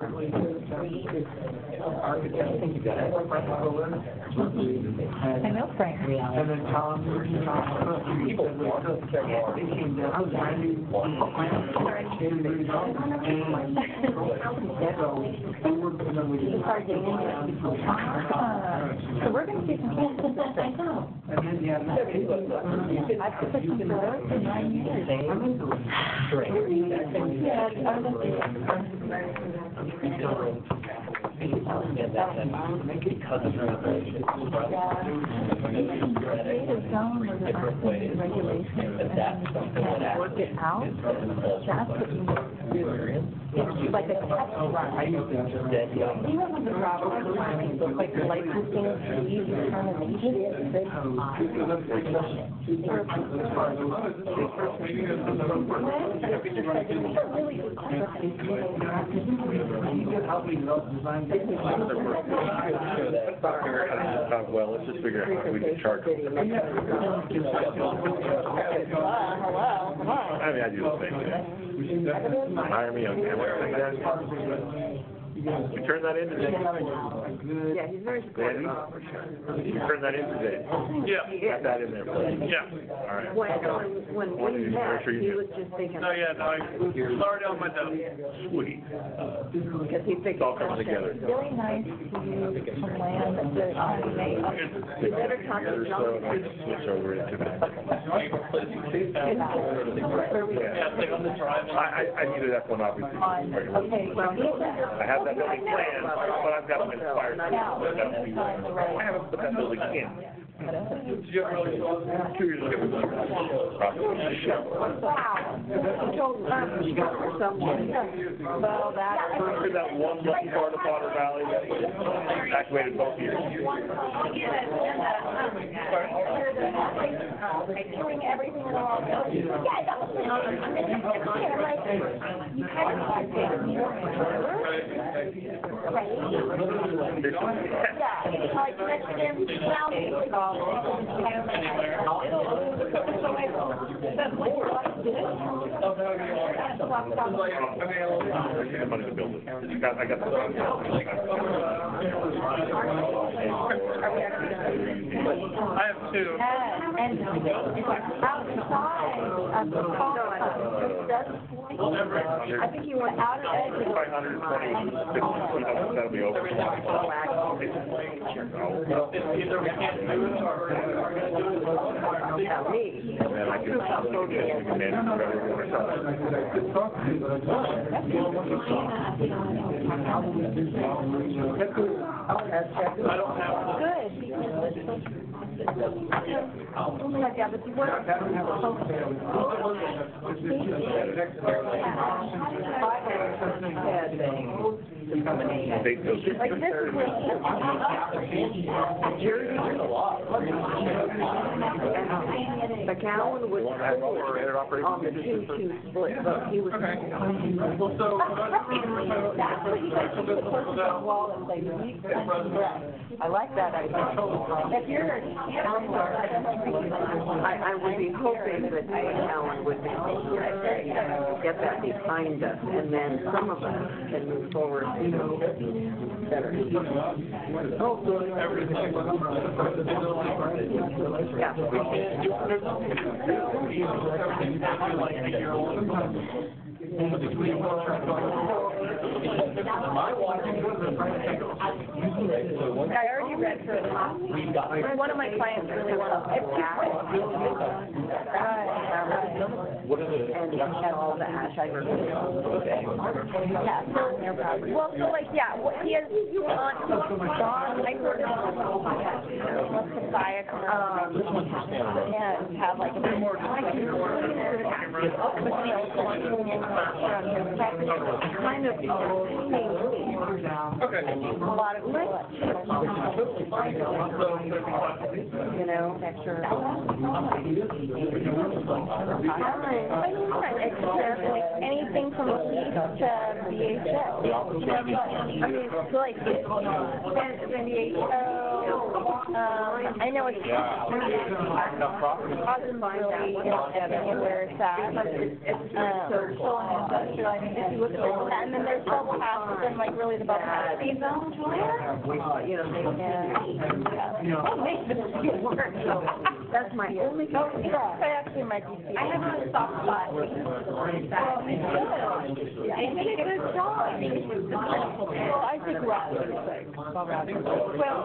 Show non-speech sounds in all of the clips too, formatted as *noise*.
I know Frank. And then tell them, people want to care more. They came down, I was riding, they. And so, they were, you know, we didn't. So we're gonna see some Because of your create a zone where there aren't so many regulations and then you work it out. That's what you like a test run. I used to. Do you remember Robert Klein, the like licensing fees and terminations? Uh, well, let's just figure out how we can charge them. Hello, hello, hello. I mean, I do the same thing. Hire me on camera, thing, guys. You turn that in today? Yeah, he's very supportive. Andy? You turn that in today? Yeah, Got that in there, please. yeah. All right. When, uh, when we met, he was just thinking, No, yeah, no, I, it's already on my desk. Sweet. because he It's figured. all coming together. Really nice to use some land that the county made. You better talk to Years so, and I John. just switch over into that. Yeah, it's like on the drive. I, I, I needed that one, obviously. On, okay, well, he's I have that building planned, but I've got them inspired. I haven't put that building in. Did you ever really saw? Two years ago. Wow. He told me, or someone. Well, that. Remember that one little part of Potter Valley that was evacuated both years? Doing everything in the wrong. Yeah, that was, I'm like, you kind of like Right? Yeah, like Mexican money to build it. I got, I got the. I have two. And outside of the car, I think you were out of edge. Five hundred and twenty, that'll be over. Either we can't do it or we're gonna do it. About me. And then We can manage whatever we want to sell. I don't have. Good. Yeah, but you weren't. They still do. Like this is where. McCowen was Want to have overhead operating? on the two-two split, but he was. Well, so, That's what you guys should put the wall and say, "We. I like that idea. If you're. I, I would be hoping that McCowen would be able to get that behind us, and then some of us can move forward, you know, better. Yeah. I already read for it. One of my clients really wants. And have all the ash I Yeah, so, well, so like, yeah, what he has, on, Don, I heard him, wants to buy a commercial. Um, and have like. Kind of. okay. A lot of. You know, Anything from to VHO. I mean, so like, San Diego, Um, I know it's. Yeah. Enough property. Austin's really interesting in where it's at. Um, I think if you look at it, and then there's bubble houses and like really the bubble house. Speed zone, Julia? You know, Yeah. Oh, make this get work. that's my only. Oh, yeah, I actually might be. I have a soft spot. Well, you should. I did a good job. Well, I think Rob would say. Well,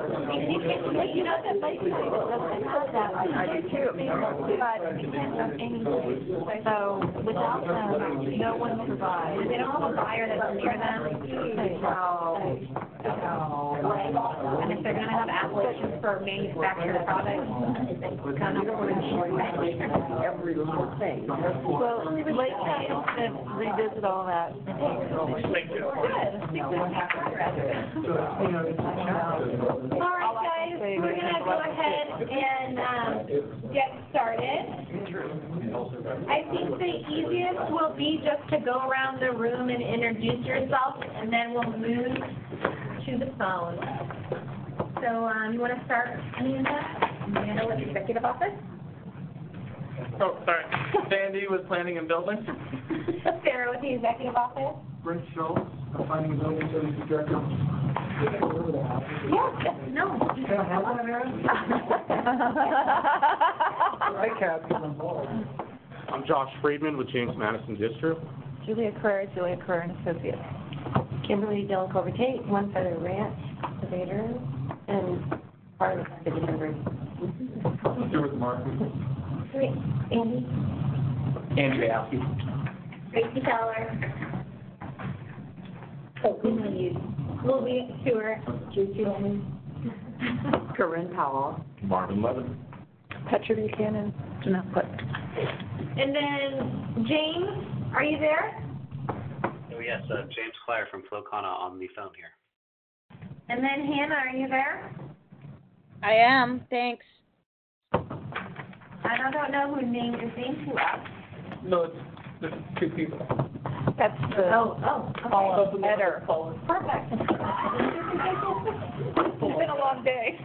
You know that like, it doesn't have that. I do too. But it can't have anything. So without them, no one survives. They don't have a buyer that's near them. Oh. Oh. And if they're gonna have applications for manufactured products, kind of. Every little thing. Well, Lake County to revisit all that. Thank you. All right, guys, we're gonna go ahead and, um, get started. I think the easiest will be just to go around the room and introduce yourself, and then we'll move to the phone. So, um, you wanna start, Amanda? Amanda with Executive Office? Oh, sorry. Sandy with planning and building. Sarah with the Executive Office? Brent Schultz, I'm finding a building services director. Yes, no. Can I have one, Aaron? I can't, because I'm bald. I'm Josh Friedman with James Madison District. Julia Kerr, Julia Kerr and Associates. Kimberly Delacover Tate, One Feather Ranch, Surveyor, and part of the Denver. Stuart Martin. Great. Andy? Andrew Alfie. Tracy Keller. Oh, who are you? Louis Stewart. Judy Corinne Powell. Marvin Levin. Petra Buchanan. Jeanette Put. And then, James, are you there? Oh, yes, uh, James Clare from Flowkana on the phone here. And then Hannah, are you there? I am, thanks. I don't, don't know who named your name to us. No, it's, there's two people. That's the. Oh, oh. Colin. Header. Perfect. *laughs* It's been a long day.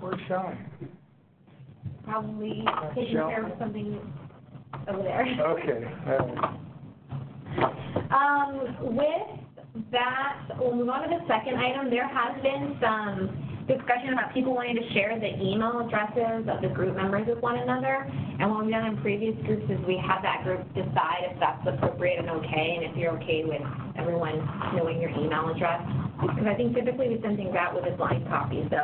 Where's Sean? Probably taking care of something over there. Okay, Um, with that, we'll move on to the second item. There has been some discussion about people wanting to share the email addresses of the group members with one another. And what we've done in previous groups is we have that group decide if that's appropriate and okay, and if you're okay with everyone knowing your email address. Because I think typically we send things out with a blind copy, so,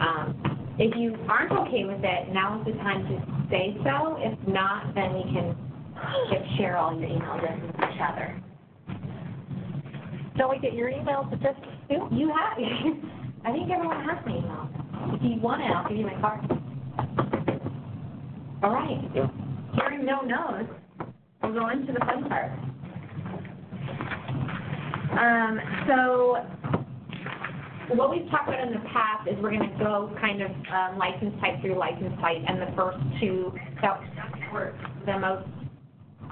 um, if you aren't okay with it, now is the time to say so. If not, then we can just share all your email addresses with each other. Don't we get your emails too? You have, *laughs* I think everyone has my email. If you want it, I'll give you my card. All right. Hearing no no's, we'll go into the fun part. Um, so, what we've talked about in the past is we're gonna go kind of, um, license type through license type, and the first two that were the most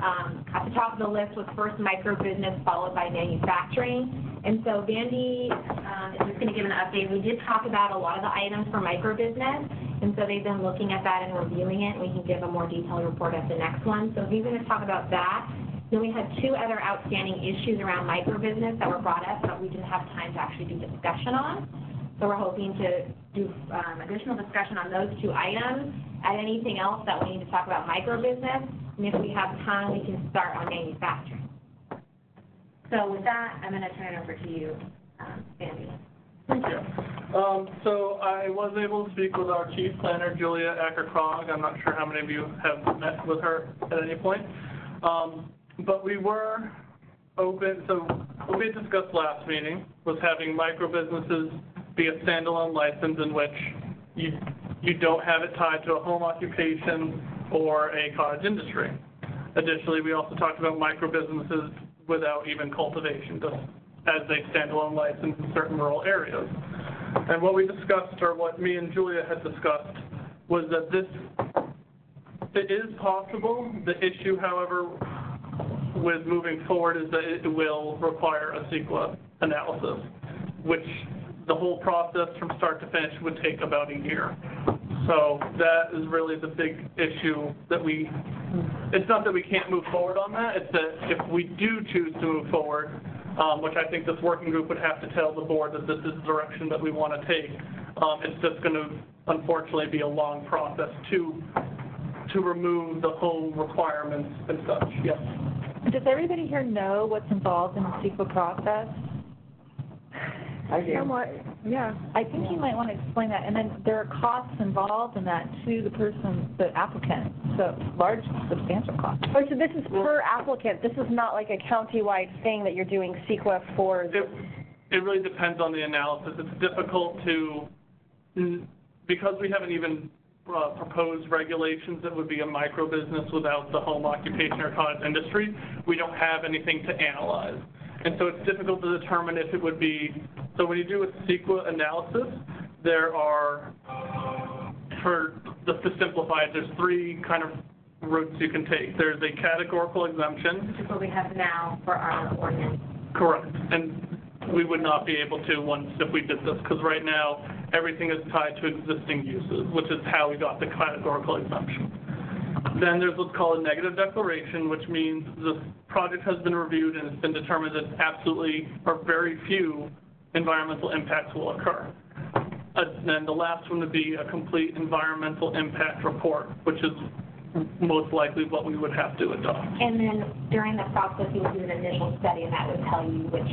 um, at the top of the list was first micro business, followed by manufacturing. And so Vandy um, is just going to give an update. We did talk about a lot of the items for micro business, and so they've been looking at that and reviewing it. We can give a more detailed report at the next one. So he's going to talk about that. Then we had two other outstanding issues around micro business that were brought up, but we didn't have time to actually do discussion on. So we're hoping to do um, additional discussion on those two items. Add anything else that we need to talk about micro business, and if we have time, we can start on manufacturing. So with that, I'm going to turn it over to you, um, Sandy. Thank you. Um, so I was able to speak with our chief planner, Julia Acker-Krog. I'm not sure how many of you have met with her at any point. Um, but we were open, so what we discussed last meeting was having micro businesses be a standalone license in which you, you don't have it tied to a home occupation or a cottage industry. Additionally, we also talked about micro businesses without even cultivation, just as a standalone license in certain rural areas. And what we discussed, or what me and Julia had discussed, was that this, it is possible. The issue, however, with moving forward is that it will require a CEQA analysis, which the whole process from start to finish would take about a year. So that is really the big issue that we, it's not that we can't move forward on that, it's that if we do choose to move forward, um, which I think this working group would have to tell the board that this is the direction that we want to take, um, it's just going to unfortunately be a long process to, to remove the home requirements and such, yes. Does everybody here know what's involved in the CEQA process? I do. Somewhat, yeah. I think you might want to explain that, and then there are costs involved in that to the person, the applicant, so large substantial costs. Oh, so this is per applicant, this is not like a countywide thing that you're doing CEQA for? It, it really depends on the analysis. It's difficult to, because we haven't even uh, proposed regulations that would be a micro business without the home occupation or cottage industry, we don't have anything to analyze. And so it's difficult to determine if it would be, so when you do a CEQA analysis, there are, for, just to simplify it, there's three kind of routes you can take. There's a categorical exemption, Which is what we have now for our ordinance. Correct, and we would not be able to once, if we did this, because right now, everything is tied to existing uses, which is how we got the categorical exemption. Then there's what's called a negative declaration, which means the project has been reviewed and it's been determined that absolutely, or very few environmental impacts will occur. And Then the last one would be a complete environmental impact report, which is most likely what we would have to adopt. And then during the process, you would do an initial study, and that would tell you which.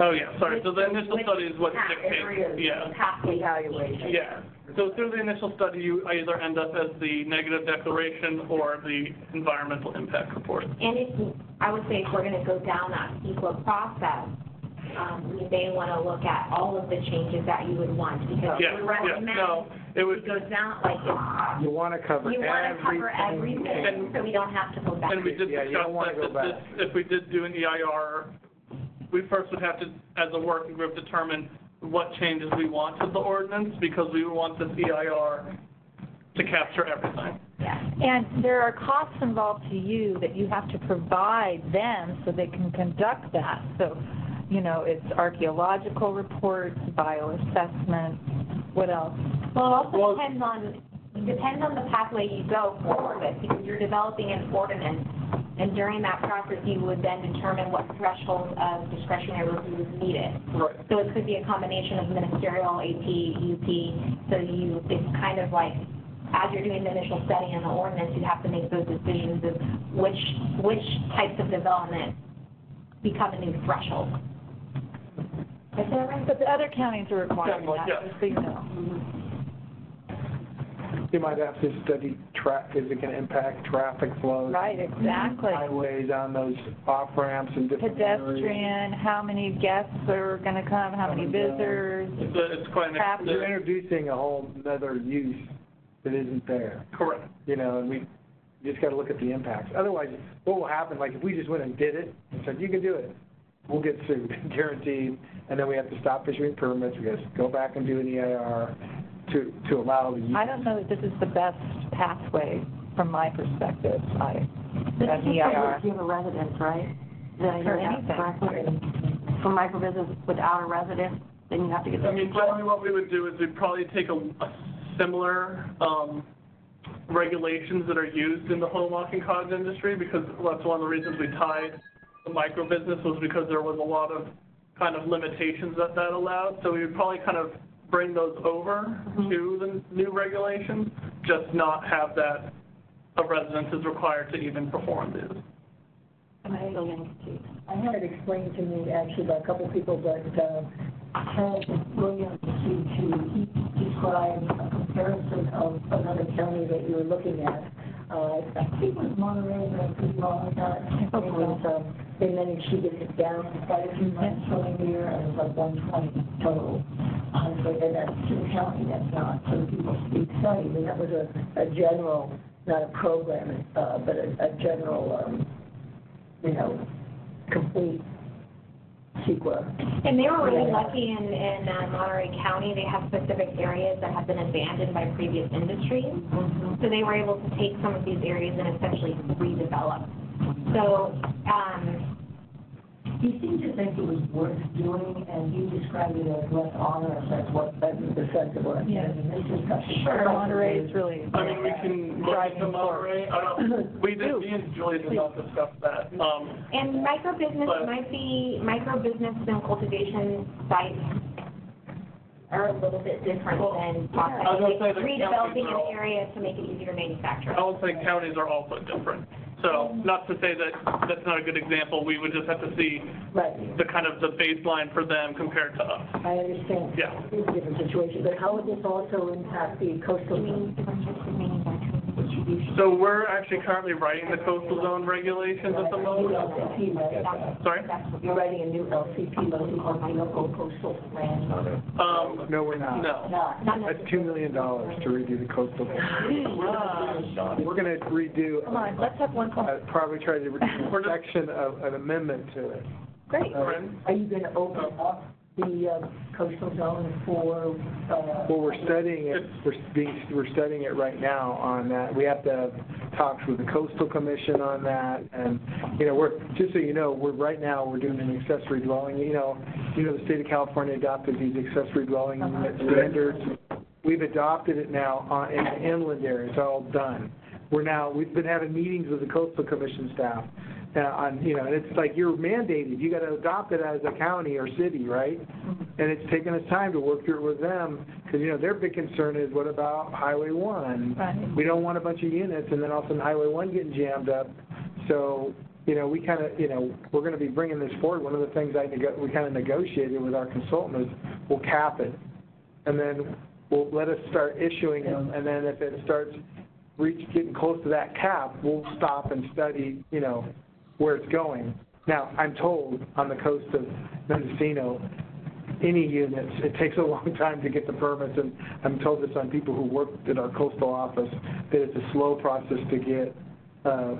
Oh, yeah, sorry, so the initial which study is what path- dictates, yeah. Pathway. Evaluation. Yeah, so through the initial study, you either end up as the negative declaration or the environmental impact report. And if, I would say if we're gonna go down that CEQA process, um, we may wanna look at all of the changes that you would want, because Yeah, we yeah, recommend no, it would, it goes down, like, You want to cover you wanna cover everything. everything, so we don't have to go back. and we did Yeah, discuss that, go that this, if we did do an EIR, we first would have to, as a working group, determine what changes we want to the ordinance, because we want this EIR to capture everything. Yeah. And there are costs involved to you that you have to provide them so they can conduct that. So, you know, it's archaeological reports, bioassessment, what else? Well, it also Well- depends on, it depends on the pathway you go forward with, because you're developing an ordinance, and during that process, you would then determine what threshold of discretionary review is needed. Right. So it could be a combination of ministerial, AP, UP, so you, it's kind of like, as you're doing the initial study in the ordinance, you have to make those decisions of which, which types of development become a new threshold. Is that right? But the other counties are requiring that, Yeah. just so you know. Mm-hmm. You might have to study tra, is it going to impact traffic flows? Right, exactly. Highways on those off-ramps and different areas. Pedestrian, how many guests are gonna come, how many visitors, It's, a- it's quite an, Traffic. You're introducing a whole other use that isn't there, correct. you know, and we just got to look at the impacts. Otherwise, what will happen, like, if we just went and did it, and said, you can do it, we'll get sued, *laughs* guaranteed, and then we have to stop issuing permits, we have to go back and do an EIR to, to allow the use. I don't know that this is the best pathway from my perspective, I, This an is for EIR. if you have a residence, right? Did I For hear that anything. correctly? For microbusiness without a residence, then you have to get. I mean, generally what we would do is we'd probably take a, a similar, um, regulations that are used in the home walking cottage industry, because that's one of the reasons we tied the micro business was because there was a lot of kind of limitations that that allowed, so we would probably kind of bring those over to the new regulations, just not have that a residence is required to even perform these. I had it explained to me actually by a couple people, but, uh, Ted Williams, to, to describe a comparison of another county that you were looking at. Uh, I think it was Monterey, but I could be wrong with that. It was, um, they managed to get it down quite a few months from a year, and it was like one twenty total. Um, so then that's to the county, that's not to the people speak studies, and that was a, a general, not a program, uh, but a, a general, um, you know, complete CEQA. And they were really lucky in, in uh, Monterey County, they have specific areas that have been abandoned by previous industries. So they were able to take some of these areas and essentially redevelop. So, um, he seemed to think it was worth doing, and you described it as less onerous, that's what, that's the sense of what I'm Yeah. getting, this discussion. Sure, Monterey is really. I mean, we can look Driving into Monterey, I don't, *laughs* we did, me and Julie did not discuss that, um, And micro-business But- might be, micro-business and cultivation sites are a little bit different Well, than I was gonna say the possibly redeveloping counties are all- an area to make it easier to manufacture. I would say counties are also different. So, not to say that that's not a good example, we would just have to see Right, the kind of the baseline for them compared to us. I understand. Yeah. It's a different situation, but how would this also impact the coastal? So we're actually currently writing the coastal zone regulations at the moment. LCP, right? Sorry? You're writing a new LCP, local, local coastal land. Um, No, we're not. no. Not, not That's two million dollars to redo the coastal. We're gonna redo, Come on, let's have one call. uh, probably try to redo *laughs* a section of, an amendment to it. Great. Uh, Are you gonna open up the uh, coastal zone for, uh? Well, we're studying it, we're being, we're studying it right now on that. We have to have talks with the coastal commission on that, and, you know, we're, just so you know, we're, right now, we're doing an accessory dwelling, you know, you know, the state of California adopted these accessory dwelling unit standards. We've adopted it now on, in the inland area, it's all done. We're now, we've been having meetings with the coastal commission staff, uh, on, you know, and it's like you're mandated, you gotta adopt it as a county or city, right? And it's taken us time to work through it with them, because, you know, their big concern is, what about Highway One? Right. We don't want a bunch of units, and then all of a sudden Highway One getting jammed up. So, you know, we kind of, you know, we're gonna be bringing this forward. One of the things I nego, we kind of negotiated with our consultant is, we'll cap it. And then we'll let us start issuing them, and then if it starts reach, getting close to that cap, we'll stop and study, you know, where it's going. Now, I'm told on the coast of Mendocino, any units, it takes a *laughs* long time to get the permits, and I'm told this on people who worked at our coastal office, that it's a slow process to get, uh,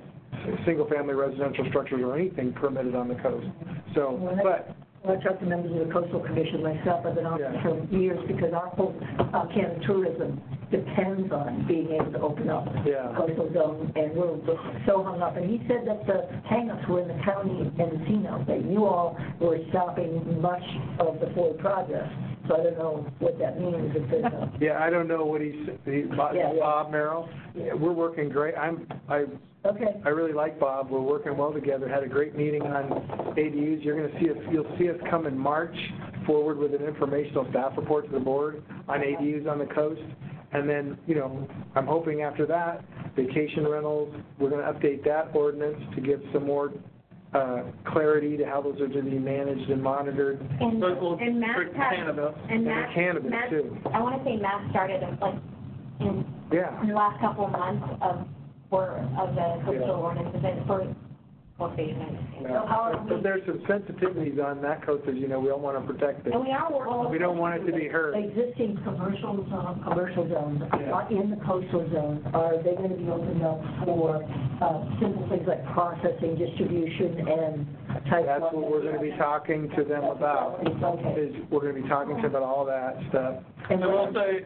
single-family residential structures or anything permitted on the coast. So, but, I talked to members of the coastal commission myself, I've been on it for years, because our whole, uh, Canada tourism depends on being able to open up Yeah. coastal zone, and we're so hung up, and he said that the hangups were in the county of Mendocino, that you all were stopping much of the Ford project, so I don't know what that means, if there's yeah, I don't know what he's, he, Bob Yeah, yeah. Bob Merrill, Yeah, we're working great. I'm, I okay. I really like Bob, we're working well together, had a great meeting on ADUs. You're gonna see us, you'll see us come in March forward with an informational staff report to the board on ADUs on the coast. And then, you know, I'm hoping after that, vacation rentals, we're gonna update that ordinance to give some more, uh, clarity to how those are to be managed and monitored. And, But we'll and Matt drink has, cannabis. and And Matt, cannabis, Matt- too. I wanna say Matt started uh, like in, Yeah. in the last couple of months of, for, of the Yeah. coastal ordinances and for cultivation. So how are But there's some sensitivities on that coast, as you know, we all wanna protect it. and we are working. We don't want it to be hurt. Existing commercial zone, commercial zones Yeah. are in the coastal zone, are they gonna be opened up for, uh, simple things like processing, distribution, and type That's what we're gonna be talking to them about. Okay. is we're gonna be talking to them about all that stuff. And I will say,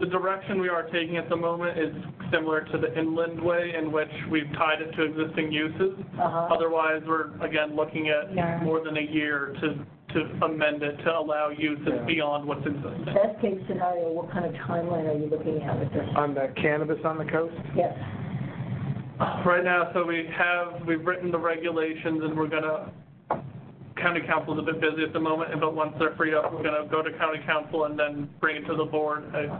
the direction we are taking at the moment is similar to the inland way in which we've tied it to existing uses. Uh-huh. Otherwise, we're, again, looking Yeah. at more than a year to, to amend it to allow uses Yeah. beyond what's existing. Best case scenario, what kind of timeline are you looking at with this? On the cannabis on the coast? Yes, Right now, so we have, we've written the regulations and we're gonna, county counsel's a bit busy at the moment, but once they're free up, we're gonna go to county council and then bring it to the board, uh,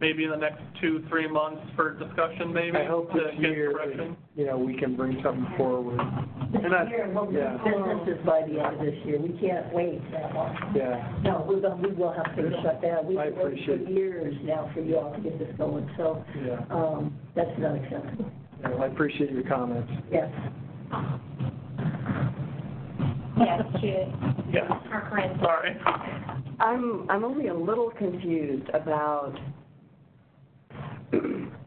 maybe in the next two, three months for discussion, maybe, I hope to this get year, direction. you know, we can bring something forward. And I, Here, well, yeah, business is by the end of this year, we can't wait that long. yeah. No, we're gonna, we will have to shut down, we've I been waiting for appreciate- years now for you all to get this going, so, Yeah. um, that's not acceptable, Well, I appreciate your comments. yes. Yes, she, Yeah, our current. sorry. I'm, I'm only a little confused about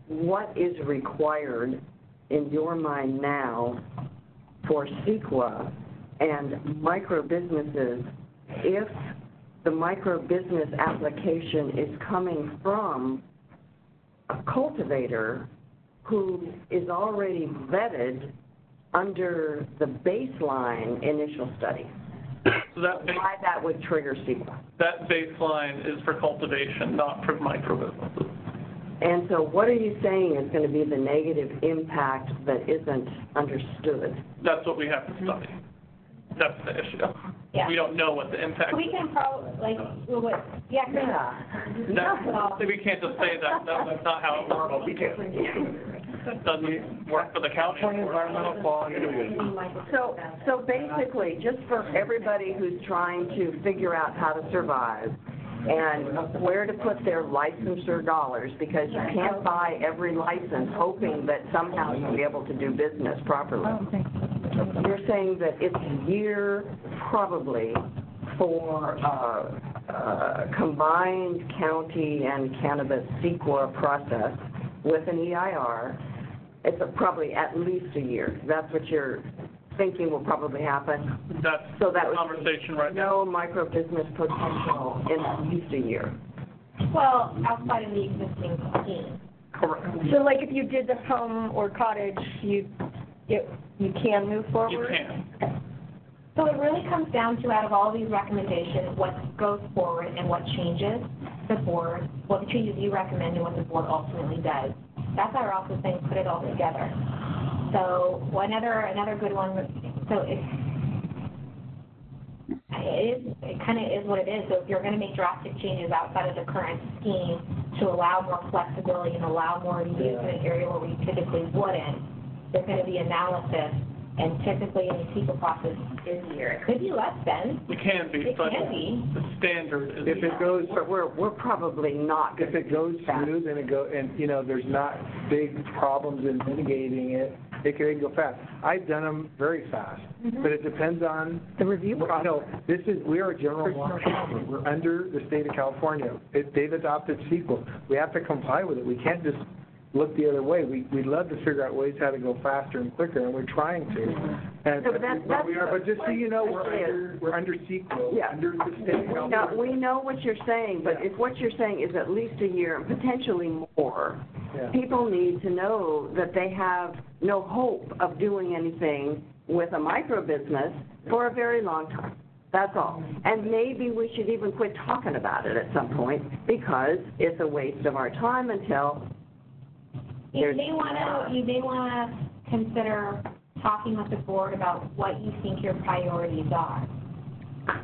what is required in your mind now for CEQA and micro businesses if the micro business application is coming from a cultivator who is already vetted under the baseline initial study, So that, ba- why that would trigger CEQA. that baseline is for cultivation, not for micro businesses. And so what are you saying is going to be the negative impact that isn't understood? That's what we have to study. Mm-hmm. That's the issue. Yeah. We don't know what the impact We can probably, like, well, what, yeah, Chris. That, we can't just say that, that- that's not how it works. *laughs* We can't. Doesn't work for the county. Environmental quality. So, so basically, just for everybody who's trying to figure out how to survive and where to put their licensure dollars, because you can't buy every license hoping that somehow you'll be able to do business properly. I don't think so. You're saying that it's a year probably for uh, uh, combined county and cannabis CEQA process with an EIR. It's a- probably at least a year. That's what you're thinking will probably happen? That's So the that would conversation right now. No micro-business potential in at least a year. Well, outside of the existing scheme. Correct. So like if you did the home or cottage, you, it, you can move You forward? can. So it really comes down to, out of all these recommendations, what goes forward and what changes the board, what changes you recommend and what the board ultimately does. That's our office saying, put it all together. So one other, another good one, was- so it, it is, it kind of is what it is. So if you're going to make drastic changes outside of the current scheme to allow more flexibility and allow more use in an area where we typically wouldn't, there's going to be analysis, and typically in the CEQA process is a year. It could be less than, It can be, it but can be. the standard is. If it goes, But we're, we're probably not if it goes smooth and it go, and, you know, there's not big problems in mitigating it, it can go fast. I've done them very fast, mm-hmm. but it depends on The review Well, process. No, this is, we are a general law company. We're under the state of California. It- They've adopted CEQA. We have to comply with it. We can't just look the other way. We, we'd love to figure out ways how to go faster and quicker, and we're trying to. And, No, but that- but we that's- are, but just so you know, we're under, we're under CEQA, Yeah. under the state Now, we know what you're saying, but if what you're saying is at least a year and potentially more, Yeah. people need to know that they have no hope of doing anything with a micro business for a very long time. That's all. And maybe we should even quit talking about it at some point because it's a waste of our time until You may want to, you may want to consider talking with the board about what you think your priorities are.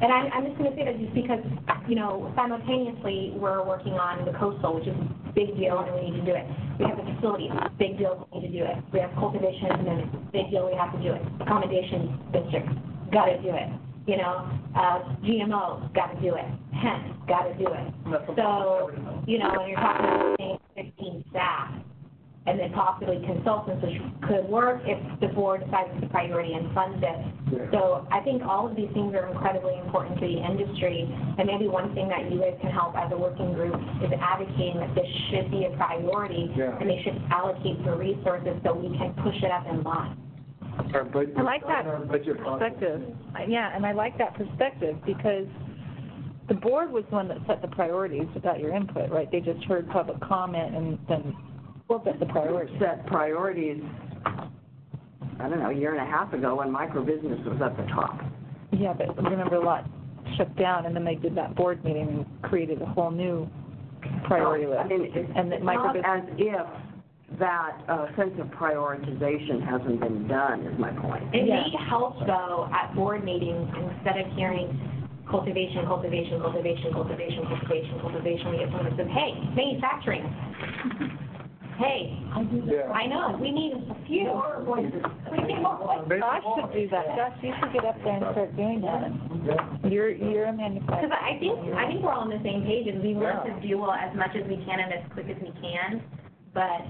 And I'm, I'm just going to say that just because, you know, simultaneously, we're working on the coastal, which is a big deal, and we need to do it. We have the facilities, big deal, we need to do it. We have cultivation amendments, big deal, we have to do it. Accommodation districts, got to do it. You know, uh, GMO, got to do it. Hemp, got to do it. And that's a- So, you know, when you're talking about saying fifteen staff, and then possibly consultants, which could work if the board decides it's a priority and funds it. So I think all of these things are incredibly important to the industry, and maybe one thing that you guys can help as a working group is advocating that this should be a priority, Yeah. and they should allocate the resources so we can push it up in line. Budget- I like that our process. perspective. Yeah, and I like that perspective because the board was the one that set the priorities without your input, right? They just heard public comment and then set the priorities. set priorities, I don't know, a year and a half ago when microbusiness was at the top. Yeah, but remember a lot shut down and then they did that board meeting and created a whole new priority I list. mean, it's And that micro not business, as if that uh, sense of prioritization hasn't been done, is my point. It Yeah. may help though at board meetings, instead of hearing cultivation, cultivation, cultivation, cultivation, cultivation, cultivation, we get someone that says, hey, manufacturing. Hey, I, do Yeah. I know, we need a few voices. We need more voices. Josh should do that. Josh, you should get up there and start doing that. You're, you're a Because. I think, I think we're all on the same page, and we want to do well as much as we can and as quick as we can, but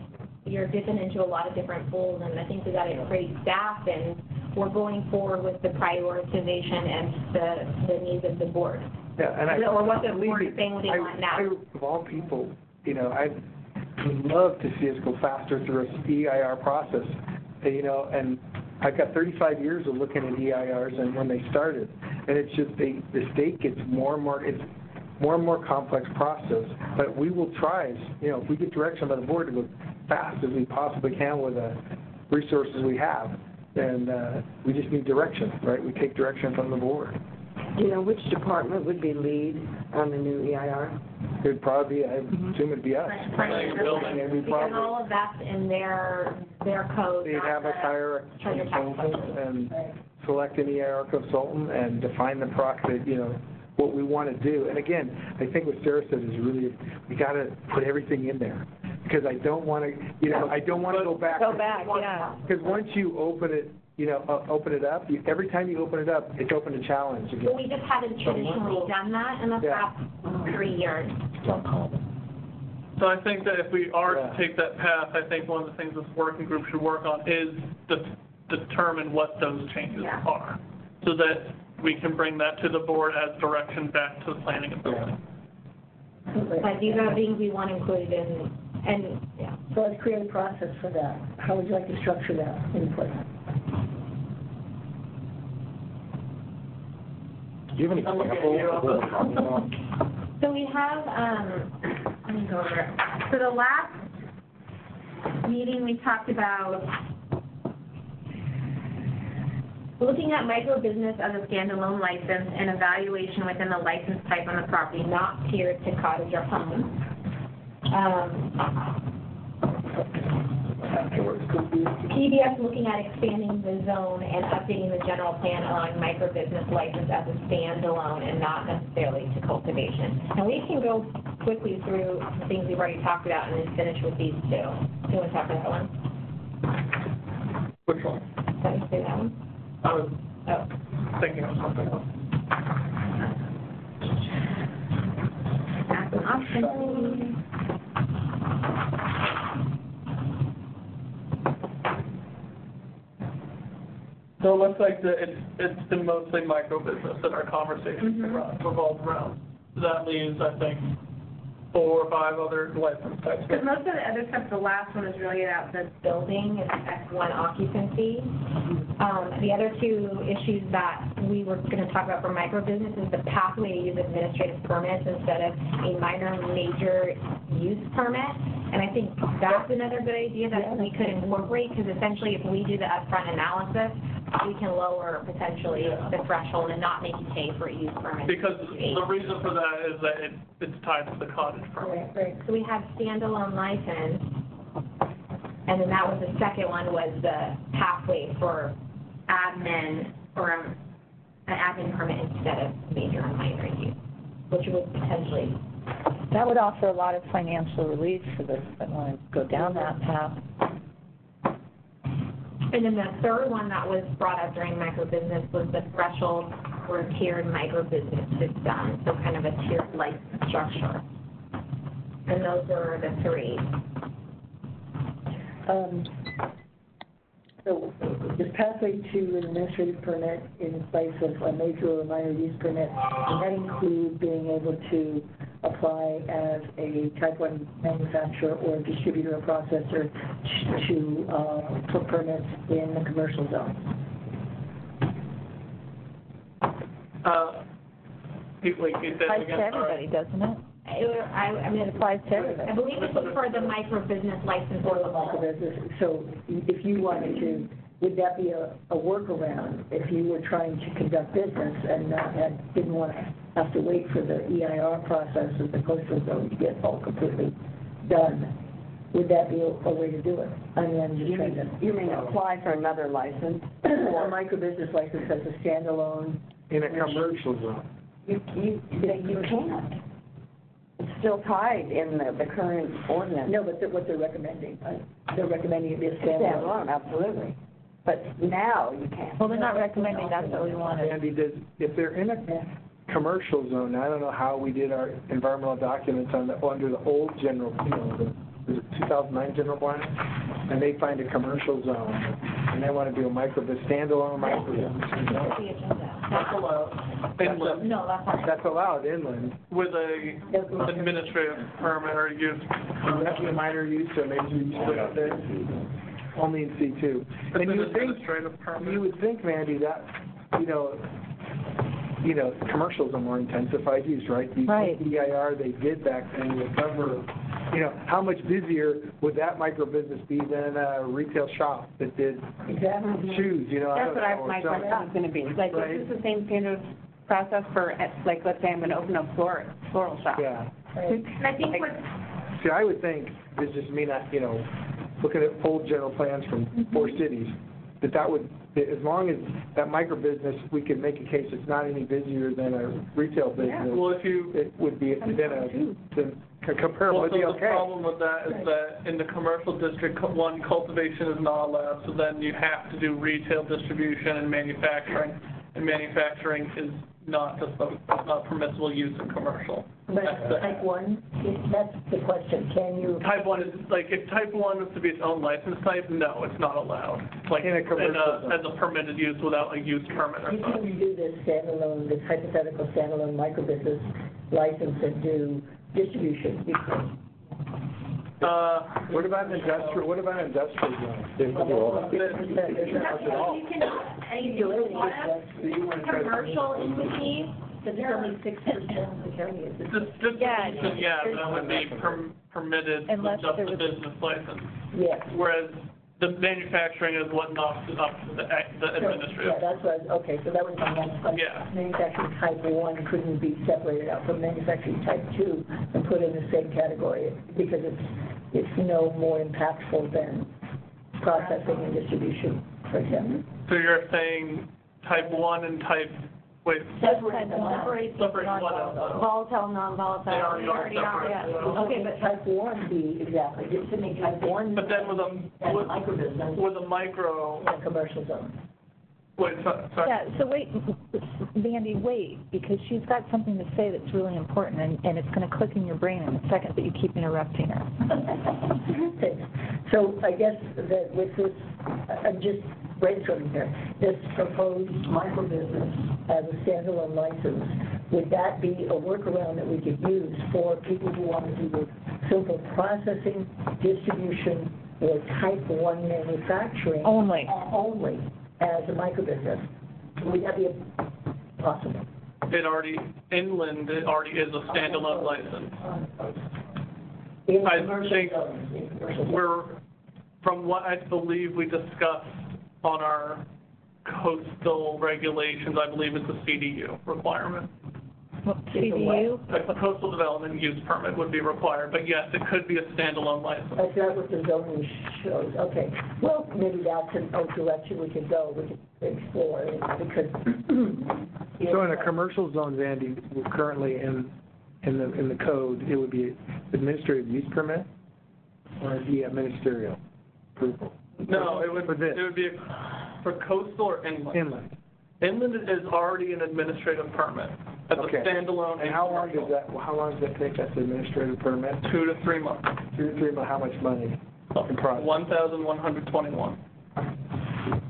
you're dipping into a lot of different pools, and I think we got to create staff, and we're going forward with the prioritization and the, the needs of the board. Yeah, and I. Or what the believe board me, is saying they I- want now. I- Of all people, you know, I would love to see us go faster through a EIR process, you know, and I've got thirty-five years of looking at EIRs and when they started. And it's just, they, the state gets more and more, it's more and more complex process, but we will try, you know, if we get direction by the board to go fast as we possibly can with the resources we have, And, uh, we just need direction, right? We take direction from the board. Do you know which department would be lead on the new EIR? It'd probably be, I mm-hmm. assume it'd be us. Planning and building. And we Because probably, all of that's in their, their code. they'd not have us the hire a treasure tax consultant and select an EIR consultant and define the process, you know, what we want to do. And again, I think what Sarah said is really, we got to put everything in there. Because I don't want to, you know, I don't want to go back. Go back, yeah. Because once you open it, you know, uh, open it up, you, every time you open it up, it's open to challenge But again. we just haven't traditionally done that in the Yeah. past three years. So I think that if we are Yeah. to take that path, I think one of the things this working group should work on is de- determine what those changes Yeah. are, so that we can bring that to the board as direction back to the planning and building. But these are things we want included in, and, yeah. So let's create a process for that. How would you like to structure that input? Do you have any I'm examples of what we're talking about? So we have, um, let me go over it. So the last meeting, we talked about looking at micro business as a standalone license and evaluation within the license type on the property, not tiered to cottage or home. Um, PBS looking at expanding the zone and updating the general plan allowing micro business license as a standalone and not necessarily to cultivation. And we can go quickly through the things we've already talked about and then finish with these two. Do you want to talk about that one? Which one? Did I say that one? I was Oh. thinking of something else. That's an option. So it looks like the, it's, it's been mostly micro business that our conversations Mhm. around- revolved around. That leaves, I think, four or five other license types. Because most of the other stuff, the last one is really about the building and X one occupancy. Um, the other two issues that we were gonna talk about for micro business is the pathway to use administrative permits instead of a minor major use permit. And I think that's another good idea that we could incorporate, because essentially if we do the upfront analysis, we can lower potentially the threshold and not make you pay for a use permit. Because the reason for that is that it, it's tied to the cottage permit. Right, right. So we had standalone license, and then that was the second one was the pathway for admin, or um, an admin permit instead of major and minor use, which would potentially, That would offer a lot of financial relief for those that want to go down that path. And then the third one that was brought up during microbusiness was the threshold for a tiered microbusiness system, so kind of a tiered license structure. And those were the three. Um, So this pathway to an administrative permit in place of a major or minor use permit, that include being able to apply as a type one manufacturer or distributor or processor to, to, uh, for permits in the commercial zone? Uh, he, like, he said Applies again, to sorry. everybody, doesn't it? It- I, I mean, It applies to everybody. I believe this was for the micro business license or the Like a business, so if you wanted to, would that be a, a workaround if you were trying to conduct business and not had, didn't want to have to wait for the EIR process of the coastal zone to get all completely done? Would that be a, a way to do it? I mean, I'm just You trying mean, to. you mean apply for another license? A micro business license as a standalone, In a commercial zone. You, you, you can't. It's still tied in the, the current ordinance. no, but they're- what they're recommending, uh, they're recommending it be a standalone. Standalone, absolutely. But now you can't. Well, they're not recommending that's what we wanted. Andy, does, if they're in a commercial zone, I don't know how we did our environmental documents on the, under the old general, you know, the, was it 2009 general plan? And they find a commercial zone, and they want to do a micro, the standalone micro the zone. agenda. That's allowed. Inland, No, that's not. That's allowed inland. with a administrative permit or use. Would that a minor use or major use put out there? Only in C two. And you would think, administrative permit. you would think, Mandy, that, you know, you know, commercials are more intensified use, right? The Right. EIR they did back then would cover you know, how much busier would that micro business be than a retail shop that did Exactly. shoes, you know? I That's don't what I, know, or my something. question was gonna be, like, Right. is this the same standard process for, like, let's say I'm gonna open a floral, floral shop? Yeah. And I think what, See, I would think, this is me not, you know, looking at old general plans from four mm-hmm. cities, that that would, that as long as that micro business, we could make a case it's not any busier than a retail business, Well, if you, it would be, then a, then comparable, well, it'd be so the okay. problem with that is that in the commercial district, cu- one, cultivation is not allowed, so then you have to do retail distribution and manufacturing. And manufacturing is not, just a- not permissible use in commercial. But That's the- type one, that's the question, can you? Type one is, like, if type one was to be its own license type, no, it's not allowed. Like, In a uh, commercial zone. as a permitted use without a use permit or You something. can do this standalone, this hypothetical standalone microbusiness license and do distribution. You can- Uh, What about an industrial, what about an industrial zone? They would do all that. There's a- there's a- you can, and you do it, want a commercial entity, Because it's only six percent of the. Just, just, Yeah. yeah, that would be per- permitted with Unless just there a was- business license. Yes. Whereas the manufacturing is what knocks it up to the, the Yeah, administrative. that's what, I okay, so that was my next question. Yeah. Manufacturing type one couldn't be separated out from manufacturing type two and put in the same category because it's, it's no more impactful than processing and distribution, for example. So you're saying type one and type, wait, Separate them out. separate separate what else? volatile, non-volatile. They already are separate. Yeah. Okay, but type one B, exactly, just to make type one. But then with a, As a with, microbusiness with a micro, in a commercial zone. wait, so- sorry. Yeah, so wait, Mandy, wait, because she's got something to say that's really important, and, and it's gonna click in your brain in a second, but you keep interrupting her. *laughs* So I guess that with this, I- I'm just brainstorming here, this proposed microbusiness as a standalone license, would that be a workaround that we could use for people who want to do the simple processing, distribution, or type one manufacturing? Only. Uh, only as a microbusiness? Would that be possible? It already, inland, it already is a standalone license. In I commercial think zones, in commercial. We're, from what I believe we discussed on our coastal regulations, I believe it's a CDU requirement. What, CDU? A coastal development use permit would be required, but yes, it could be a standalone license. That's not what the zoning shows, okay. Well, maybe that's an, a direction we could go, we could explore, it, because. *clears throat* So in a commercial zone, Andy, we're currently in, in the, in the code, it would be administrative use permit? Or it'd be ministerial approval? No, it would, For this. it would be for coastal or inland. Inland. Inland is already an administrative permit. That's a Okay. standalone. And how long does that, how long does that take, that's the administrative permit? Two to three months. Two to three months, how much money in process? One thousand one hundred twenty-one.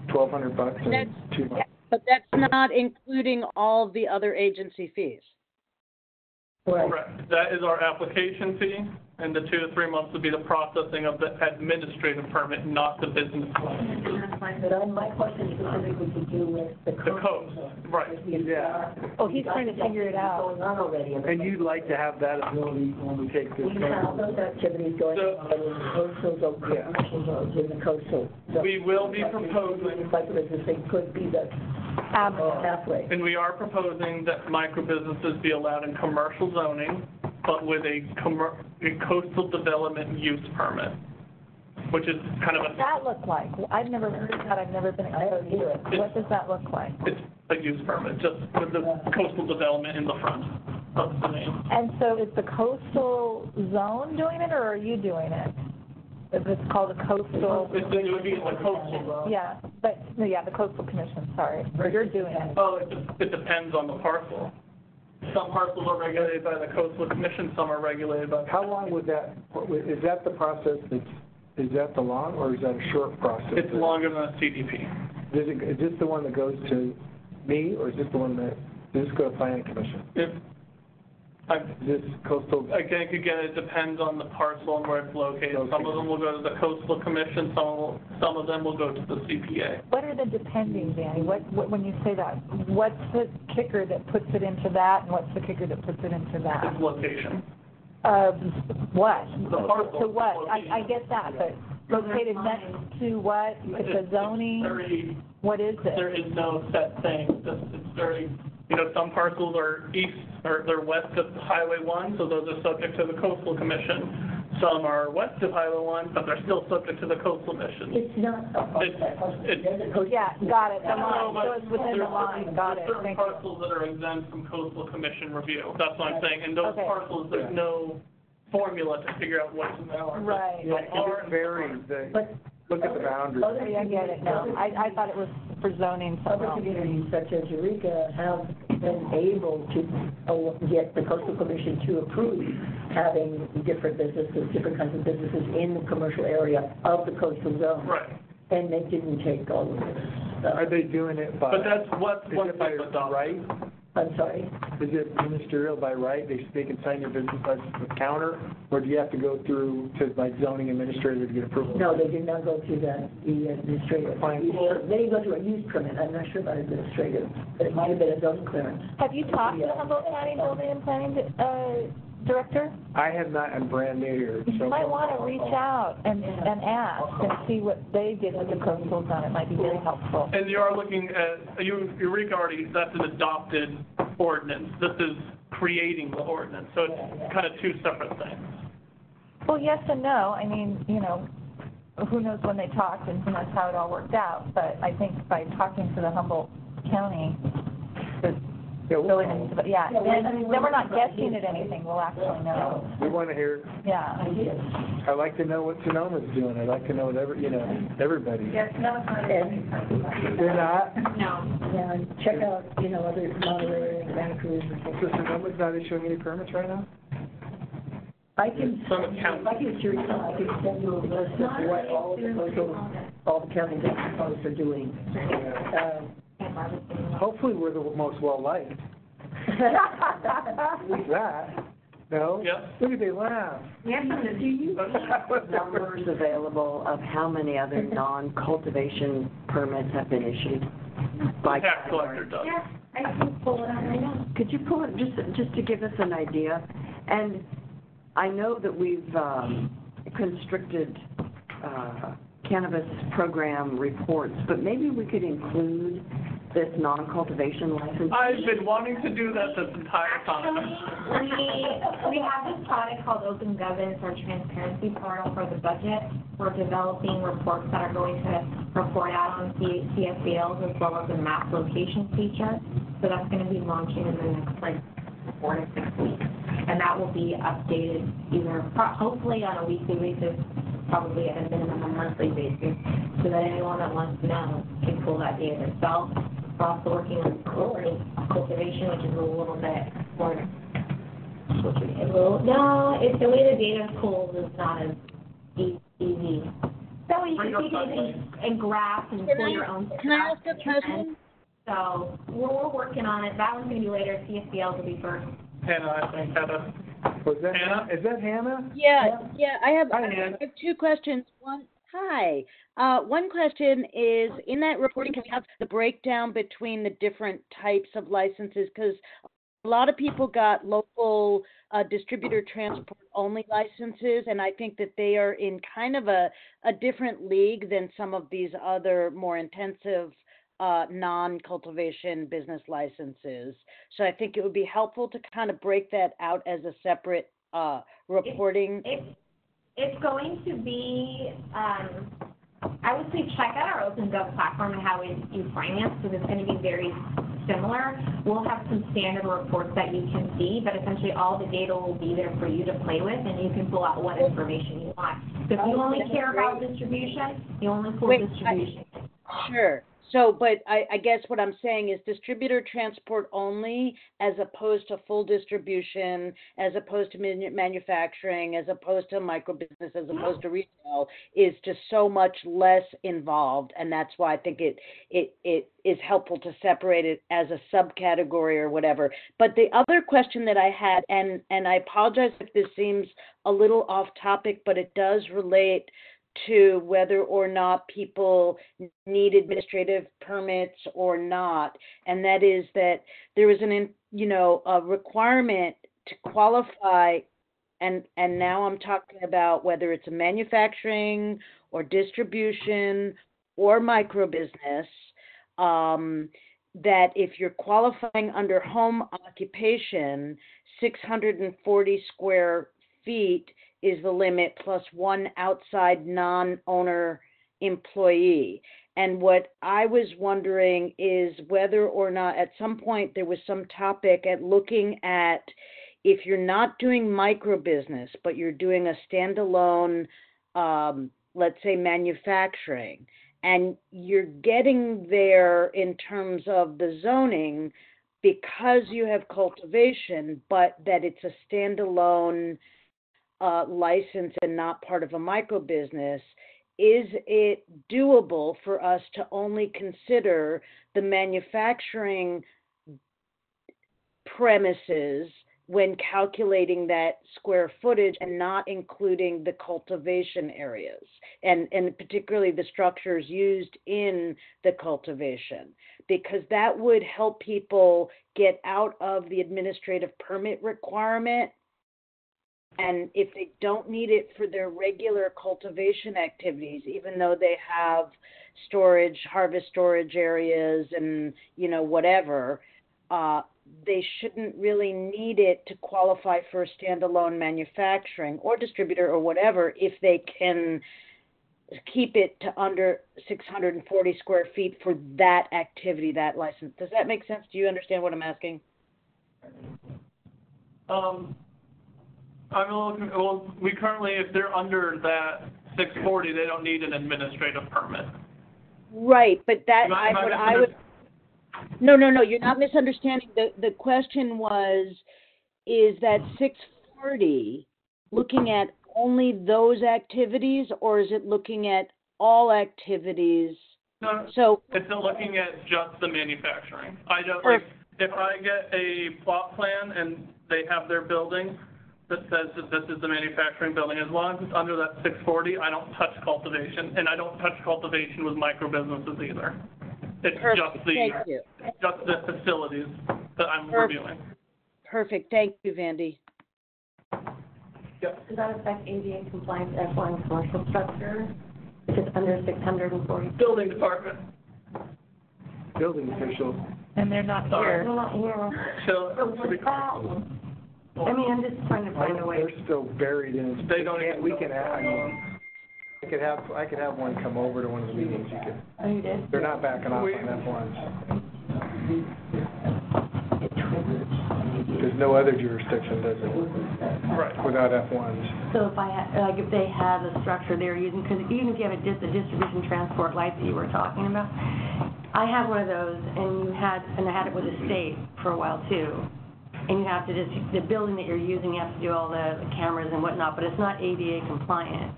Twelve hundred bucks in That's- two months? But that's not including all the other agency fees. Right. Correct. That is our application fee, and the two to three months would be the processing of the administrative permit, not the business license. But I, my question specifically to do with the The code. coast, right. Yeah. Oh, he's trying to figure it out. Going on already. in the- And you'd like to have that ability when we take this We have those activities going So- on in the coastal zone, Yeah. commercial zones, in the coastal. zone. We will be proposing, Microbusiness thing could be the pathway. and we are proposing that microbusinesses be allowed in commercial zoning, but with a commer, a coastal development use permit, which is kind of What's a, that look like? I've never heard of that, I've never been exposed to it. What does that look like? it's a use permit, just with the coastal development in the front of the name. And so is the coastal zone doing it, or are you doing it? Is this called a coastal? It it would be in the coastal. Yeah, but, no, yeah, the coastal commission, sorry, you're doing it. Well, it, de- it depends on the parcel. Some parcels are regulated by the coastal commission, some are regulated by. How long would that, what would- is that the process that's, is that the long, or is that a short process? It's longer than a CDP. Is it, is this the one that goes to me, or is this the one that, does this go to planning commission? If, I, this coastal, I think, again, it depends on the parcel and where it's located. Some of them will go to the coastal commission, some will, some of them will go to the CPA. What are the depending, Danny? What, what, when you say that, what's the kicker that puts it into that, and what's the kicker that puts it into that? It's location. Of what? The parcel. To what? I, I get that, but located next to what? It's a zoning, Very, what is there There is no set thing, it's, it's very, you know, some parcels are east, or they're west of Highway one, so those are subject to the coastal commission. Some are west of Highway one, but they're still subject to the coastal commission. It's not, It's- there's a Yeah, got it, the No, line, but so it's within the there's line, certain- got it, There's certain thank you. parcels that are exempt from coastal commission review, that's what I'm saying, and those Okay. parcels, there's no formula to figure out what's in there. Right. Yeah, 'cause it varies, the, But look at the boundaries. other I get it now, I, I thought it was for zoning Other somehow. communities such as Eureka have been able to oh, get the coastal commission to approve having different businesses, different kinds of businesses in the commercial area of the coastal zone. Right, And they didn't take all of this. Are they doing it by, but that's what, is what it by they've adopted. right? I'm sorry? Is it ministerial by right? They, they can sign your business license with counter? Or do you have to go through to like zoning administrator to get approval? No, they did not go through the, the administrative. Fine. use per- They didn't go through a use permit, I'm not sure about administrative, but it might have been a zoning clearance. Have you talked to the Humboldt County Building and Planning, uh, Director? I have not, I'm brand new here, so. You might want to reach out and, and ask and see what they did with the coastal zone, it might be very helpful. And you are looking at, you, Eureka already, that's an adopted ordinance, this is creating the ordinance, so it's kind of two separate things. Well, yes and no, I mean, you know, who knows when they talked and who knows how it all worked out, but I think by talking to the Humboldt County, the Yeah, we- building, and- yeah, then, then we're not guessing at anything, we'll actually know, We want to hear, yeah. I like to know what Sonoma's doing. I like to know what every, you know, everybody. Yes, no, And, They're not? no. yeah, check out, you know, other Monterey and Santa Cruz. So Sonoma's not issuing any permits right now? I can, Some account- I can, sure, I can send you a list of what all the coastal, all the counties that coast are doing. Um, Hopefully, we're the most well-liked. *laughs* At least that. No? Yep. Look at they laugh. Do you have *laughs* numbers available of how many other non-cultivation permits have been issued by Tax collector does. Yeah, I can pull it out right now. Could you pull it, just, just to give us an idea? And I know that we've um, constricted uh, cannabis program reports, but maybe we could include this non-cultivation license? I've been wanting to do that this entire time. We, we have this product called Open Governance or Transparency Portal for the budget. We're developing reports that are going to report out on C- CSBLs as well as a map location feature. So that's gonna be launching in the next like four to six weeks. And that will be updated either, hopefully on a weekly basis, probably at a minimum a monthly basis, so that anyone that wants to know can pull that data themselves. We're also working on cultivation, cultivation, which is a little bit more a little, no, it's the way the data pulls is not as e- easy. That way you can take it and- and graph and pull your own. Can I ask a question? So, we're, we're working on it, that one's gonna be later, CSBLs will be first. Hannah, I think, had a, Was that, Hannah? is that Hannah? Yeah, yeah, I have, Hi, I Ann. have two questions. One, hi. Uh, one question is, in that reporting, can we have the breakdown between the different types of licenses? Because a lot of people got local uh, distributor transport only licenses, and I think that they are in kind of a, a different league than some of these other more intensive uh, non-cultivation business licenses. So I think it would be helpful to kind of break that out as a separate uh, reporting. It's, it's going to be, um, I would say check out our OpenGov platform and how we do finance, because it's gonna be very similar. We'll have some standard reports that you can see, but essentially all the data will be there for you to play with, and you can pull out what information you want. So if you only care about distribution, you only pull Wait, I- distribution. Sure. So, but I, I guess what I'm saying is distributor transport only as opposed to full distribution, as opposed to manufacturing, as opposed to micro business, as opposed to retail is just so much less involved. And that's why I think it, it, it is helpful to separate it as a subcategory or whatever. But the other question that I had, and, and I apologize if this seems a little off topic, but it does relate to whether or not people need administrative permits or not, and that is that there is an, you know, a requirement to qualify and, and now I'm talking about whether it's a manufacturing or distribution or micro business, um, that if you're qualifying under home occupation, six hundred and forty square feet is the limit plus one outside non-owner employee. And what I was wondering is whether or not at some point there was some topic at looking at if you're not doing micro business, but you're doing a standalone, um, let's say manufacturing, and you're getting there in terms of the zoning because you have cultivation, but that it's a standalone uh, license and not part of a micro business, is it doable for us to only consider the manufacturing premises when calculating that square footage and not including the cultivation areas and, and particularly the structures used in the cultivation? Because that would help people get out of the administrative permit requirement and if they don't need it for their regular cultivation activities, even though they have storage, harvest storage areas and, you know, whatever, uh, they shouldn't really need it to qualify for a standalone manufacturing or distributor or whatever if they can keep it to under 640 square feet for that activity, that license. Does that make sense? Do you understand what I'm asking? Um, I'm a little, well, we currently, if they're under that six forty, they don't need an administrative permit. Right, but that, Am I- I, am I what I would, no, no, no, you're not misunderstanding. The, the question was, is that six forty looking at only those activities, or is it looking at all activities? No, So, it's not looking at just the manufacturing. I don't, like, if I get a plot plan and they have their building that says that this is the manufacturing building, as long as it's under that six forty, I don't touch cultivation, and I don't touch cultivation with micro businesses either. It's just the, thank you. just the facilities that I'm Perfect. reviewing. Perfect, thank you, Vandy. Does that affect ADA compliance F1 commercial structure, if it's under six hundred and forty? Building department, Building official, And they're not Sorry. here. not here. so, So what's that? I mean, I'm just trying to find a way. they're still buried in. They don't can't- even We can, add- I mean, I could have, I could have one come over to one of the meetings, you could, Oh, you did? they're not backing off on F ones. There's no other jurisdiction does it, right. without F ones. So if I had, like, if they have a structure they're using, because even if you have a dis, the distribution transport light that you were talking about, I have one of those, and you had, and I had it with the state for a while too. And you have to just, the building that you're using, you have to do all the the cameras and whatnot, but it's not ADA compliant.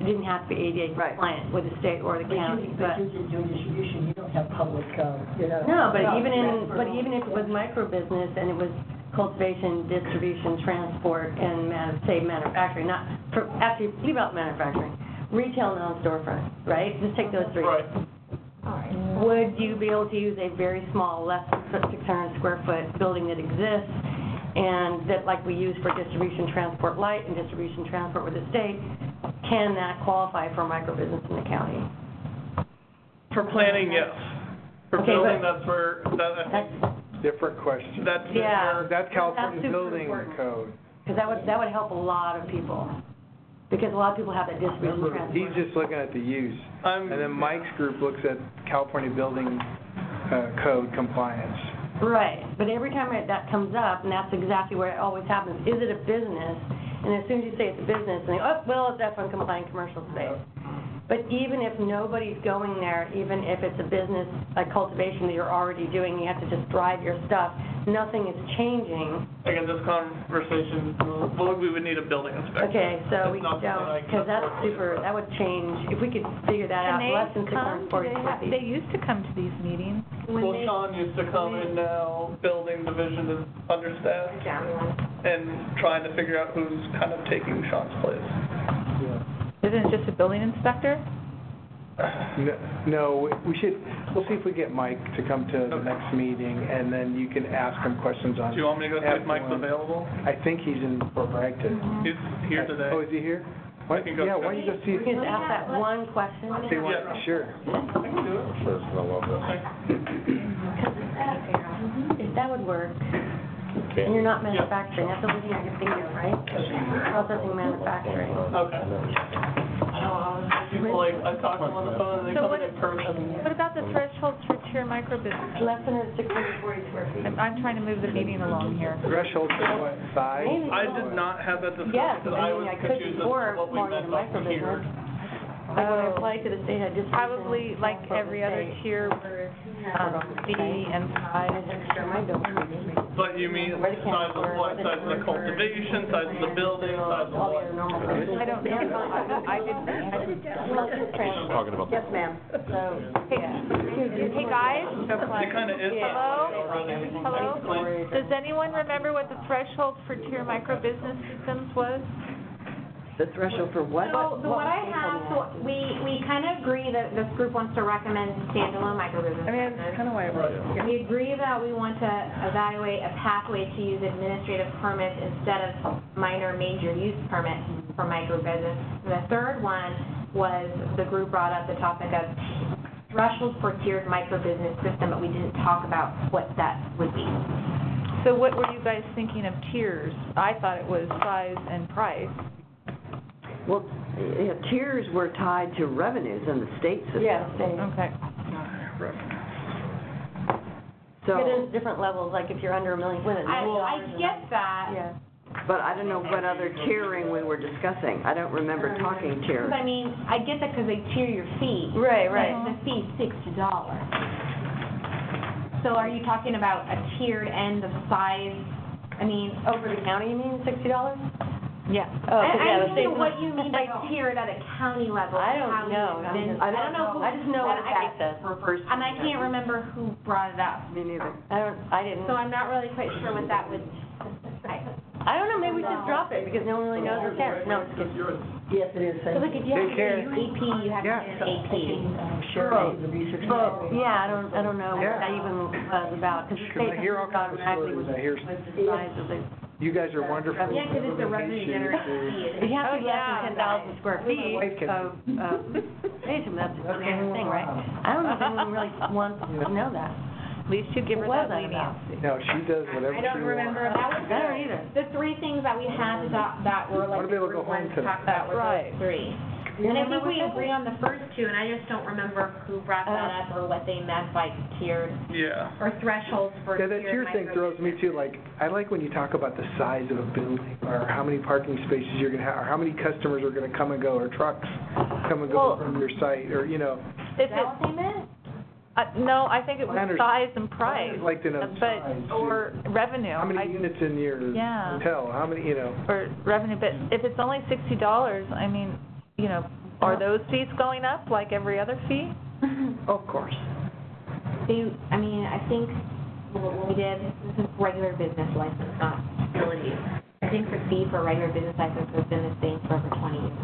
It didn't have to be ADA Right. compliant with the state or the But county, you, but. but you're doing distribution, you don't have public, uh, you know. No, but even in, but even if it was micro business and it was cultivation, distribution, transport, and man, say manufacturing, not, for, actually, leave out manufacturing, retail non-storefront, right? Just take those three. Right. Would you be able to use a very small, less than six hundred square foot building that exists and that like we use for distribution transport light and distribution transport with the state, can that qualify for micro business in the county? For planning, yes. For Okay, building, but- that's where, that, I think, That's, Different question. that's Yeah. where, That's California super Building important. Code. because that would, that would help a lot of people. Because a lot of people have that distribution Remember, transport. he's just looking at the use. I'm. And then Mike's group looks at California Building, uh, Code compliance. Right, but every time it- that comes up, and that's exactly where it always happens, is it a business? And as soon as you say it's a business, and they go, oh, well, it's F1 compliant commercial space. But even if nobody's going there, even if it's a business, like cultivation that you're already doing, you have to just drive your stuff, nothing is changing. Again, this conversation, well, we would need a building inspector. Okay, so we It's not don't, because that's super, that would change, if we could figure that out, Can less than they six come? hundred Do they square feet. They used to come to these meetings. Well, Sean used to come in now, building division is understaffed, and trying to figure out who's kind of taking Sean's place. Isn't it just a building inspector? No- No, we should, we'll see if we get Mike to come to the next meeting, and then you can ask him questions on. Do you want me to go see if Mike's F1. available? I think he's in Fort Bragton. Mm-hmm. He's here today. Oh, is he here? Why, I can go yeah, check. why don't you go see if Just ask that one question. they want, Yeah. sure. I can do it. First, I love this. That would work. Okay. And you're not manufacturing, that's the only thing I can think right? Processing manufacturing. Okay. People like, I talk to them on the phone and they So come what- in person. What about the thresholds for tier micro business? Less than six hundred forty square feet. I'm, I'm trying to move the meeting along here. Threshold for what, size? I did not have that discussion Yes, because I I mean, was I could confused as before to what we falling meant into by micro tiered. Business. Like when I Oh. applied to the state, I just. Probably like every other tier where, um, fee and size. Sure, my building. But you mean size of what, size of the cultivation, size of the building, size of All the what? other normal. I don't know, I, I didn't, I didn't. Talking about. Yes, ma'am. So, Hey, hey, guys, It kinda is. Hello? hello? Does anyone remember what the threshold for tier micro business systems was? The threshold for what? So, so what I have, so we, we kind of agree that this group wants to recommend standalone microbusiness. I mean, that's kind of why I wrote it. We agree that we want to evaluate a pathway to use administrative permits instead of minor major use permits for microbusiness. The third one was, the group brought up the topic of thresholds for tiered microbusiness system, but we didn't talk about what that would be. So what were you guys thinking of tiers? I thought it was size and price. Well, yeah, tiers were tied to revenues in the state system. Yes, Okay. So, there's different levels, like if you're under a million, with a I, million I dollars and get that. Yeah. but I don't know what other tiering we were discussing. I don't remember talking tiers. I mean, I get that because they tier your fee. Right, but The fee's sixty dollars. So are you talking about a tiered end of size? I mean, Over the county, you mean, sixty dollars? Yeah. Oh, I, 'cause, I yeah, the don't state's know what you mean by *laughs* tiered at a county level. I don't how you know. I'm then- just- I don't know. who- I just know what and I- that says for first. And I can't remember who brought it up. Me neither. I don't, I didn't. So I'm not really quite sure what that would, I, I don't know, maybe we just drop it because no one really knows or cares. No, it's just. Yes, it is. so like if you have to Take care. do AP, you have to Yeah. do an AP. Sure, the research. Well, yeah, I don't, I don't know what Yeah. that even was about, because the Because state I hear all kinds of automatically stories. was, I hear, was the size of the, you guys are wonderful. Yeah, because it's a revenue generating fee. it has oh, to Oh, be less yeah. than ten thousand square feet wife can- um, *laughs* of, of, space, that's the standard thing, right? I don't know if anyone really *laughs* wants to know that. At least you give her What was that that about? leniency. No, she does whatever I she don't remember, wants. that was I don't either. the three things that we had to talk, that were Wanna like be the able to go home ones to tonight. talk about were Right. those three. And I think we agree on the first two, and I just don't remember who brought that up or what they meant by tiered, Yeah. or thresholds for Yeah, tiered that tier thing throws me too, like, I like when you talk about the size of a building, or how many parking spaces you're gonna have, or how many customers are gonna come and go, or trucks come and go Well- from your site, or, you know, If Is that it, what they meant? uh, no, I think it I was understand. size and price. I'd like to know But, size, too. or revenue. How I- many units in your Yeah. hotel, how many, you know? Or revenue, but if it's only sixty dollars, I mean, you know, are those fees going up like every other fee? *laughs* Of course. They, I mean, I think what what we did, this is regular business license, not facilities. I think the fee for regular business license has been the same for over twenty years.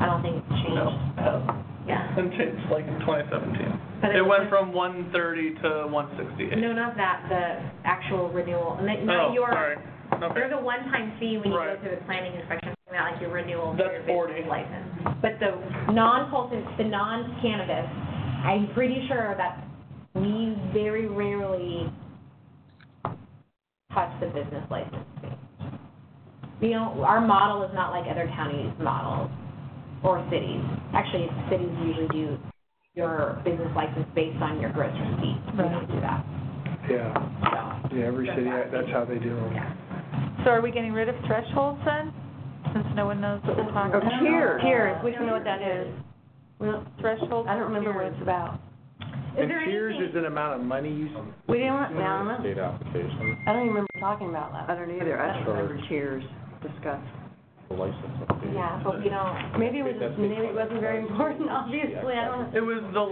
I don't think it's No. changed. Yeah. And changed like in twenty seventeen. But It it went from one thirty to one sixty-eight. No, not that, the actual renewal, and that- Oh, your, sorry. Okay. there's a one-time fee when you go Right. to the planning inspection, not like your renewal for That's your 40. business license. But the non-cultiv, the non-cannabis, I'm pretty sure that we very rarely touch the business license fee. You know, our model is not like other counties' models or cities. Actually, cities usually do your business license based on your gross receipts. We don't do that, Yeah, so. yeah, every city, that's how they do them. Yeah. So are we getting rid of thresholds then? Since no one knows what we're talking Oh, about? tiers. Tiers, we don't know what that is. We don't, I don't remember what it's about. Is And there tiers anything- is an amount of money you, We didn't, want- I don't know. State application, I don't even remember talking about I that. don't either. I don't remember tiers discussed. the license fee. Yeah, but we don't, Maybe it was, maybe it wasn't very important, obviously, I don't know. It was the,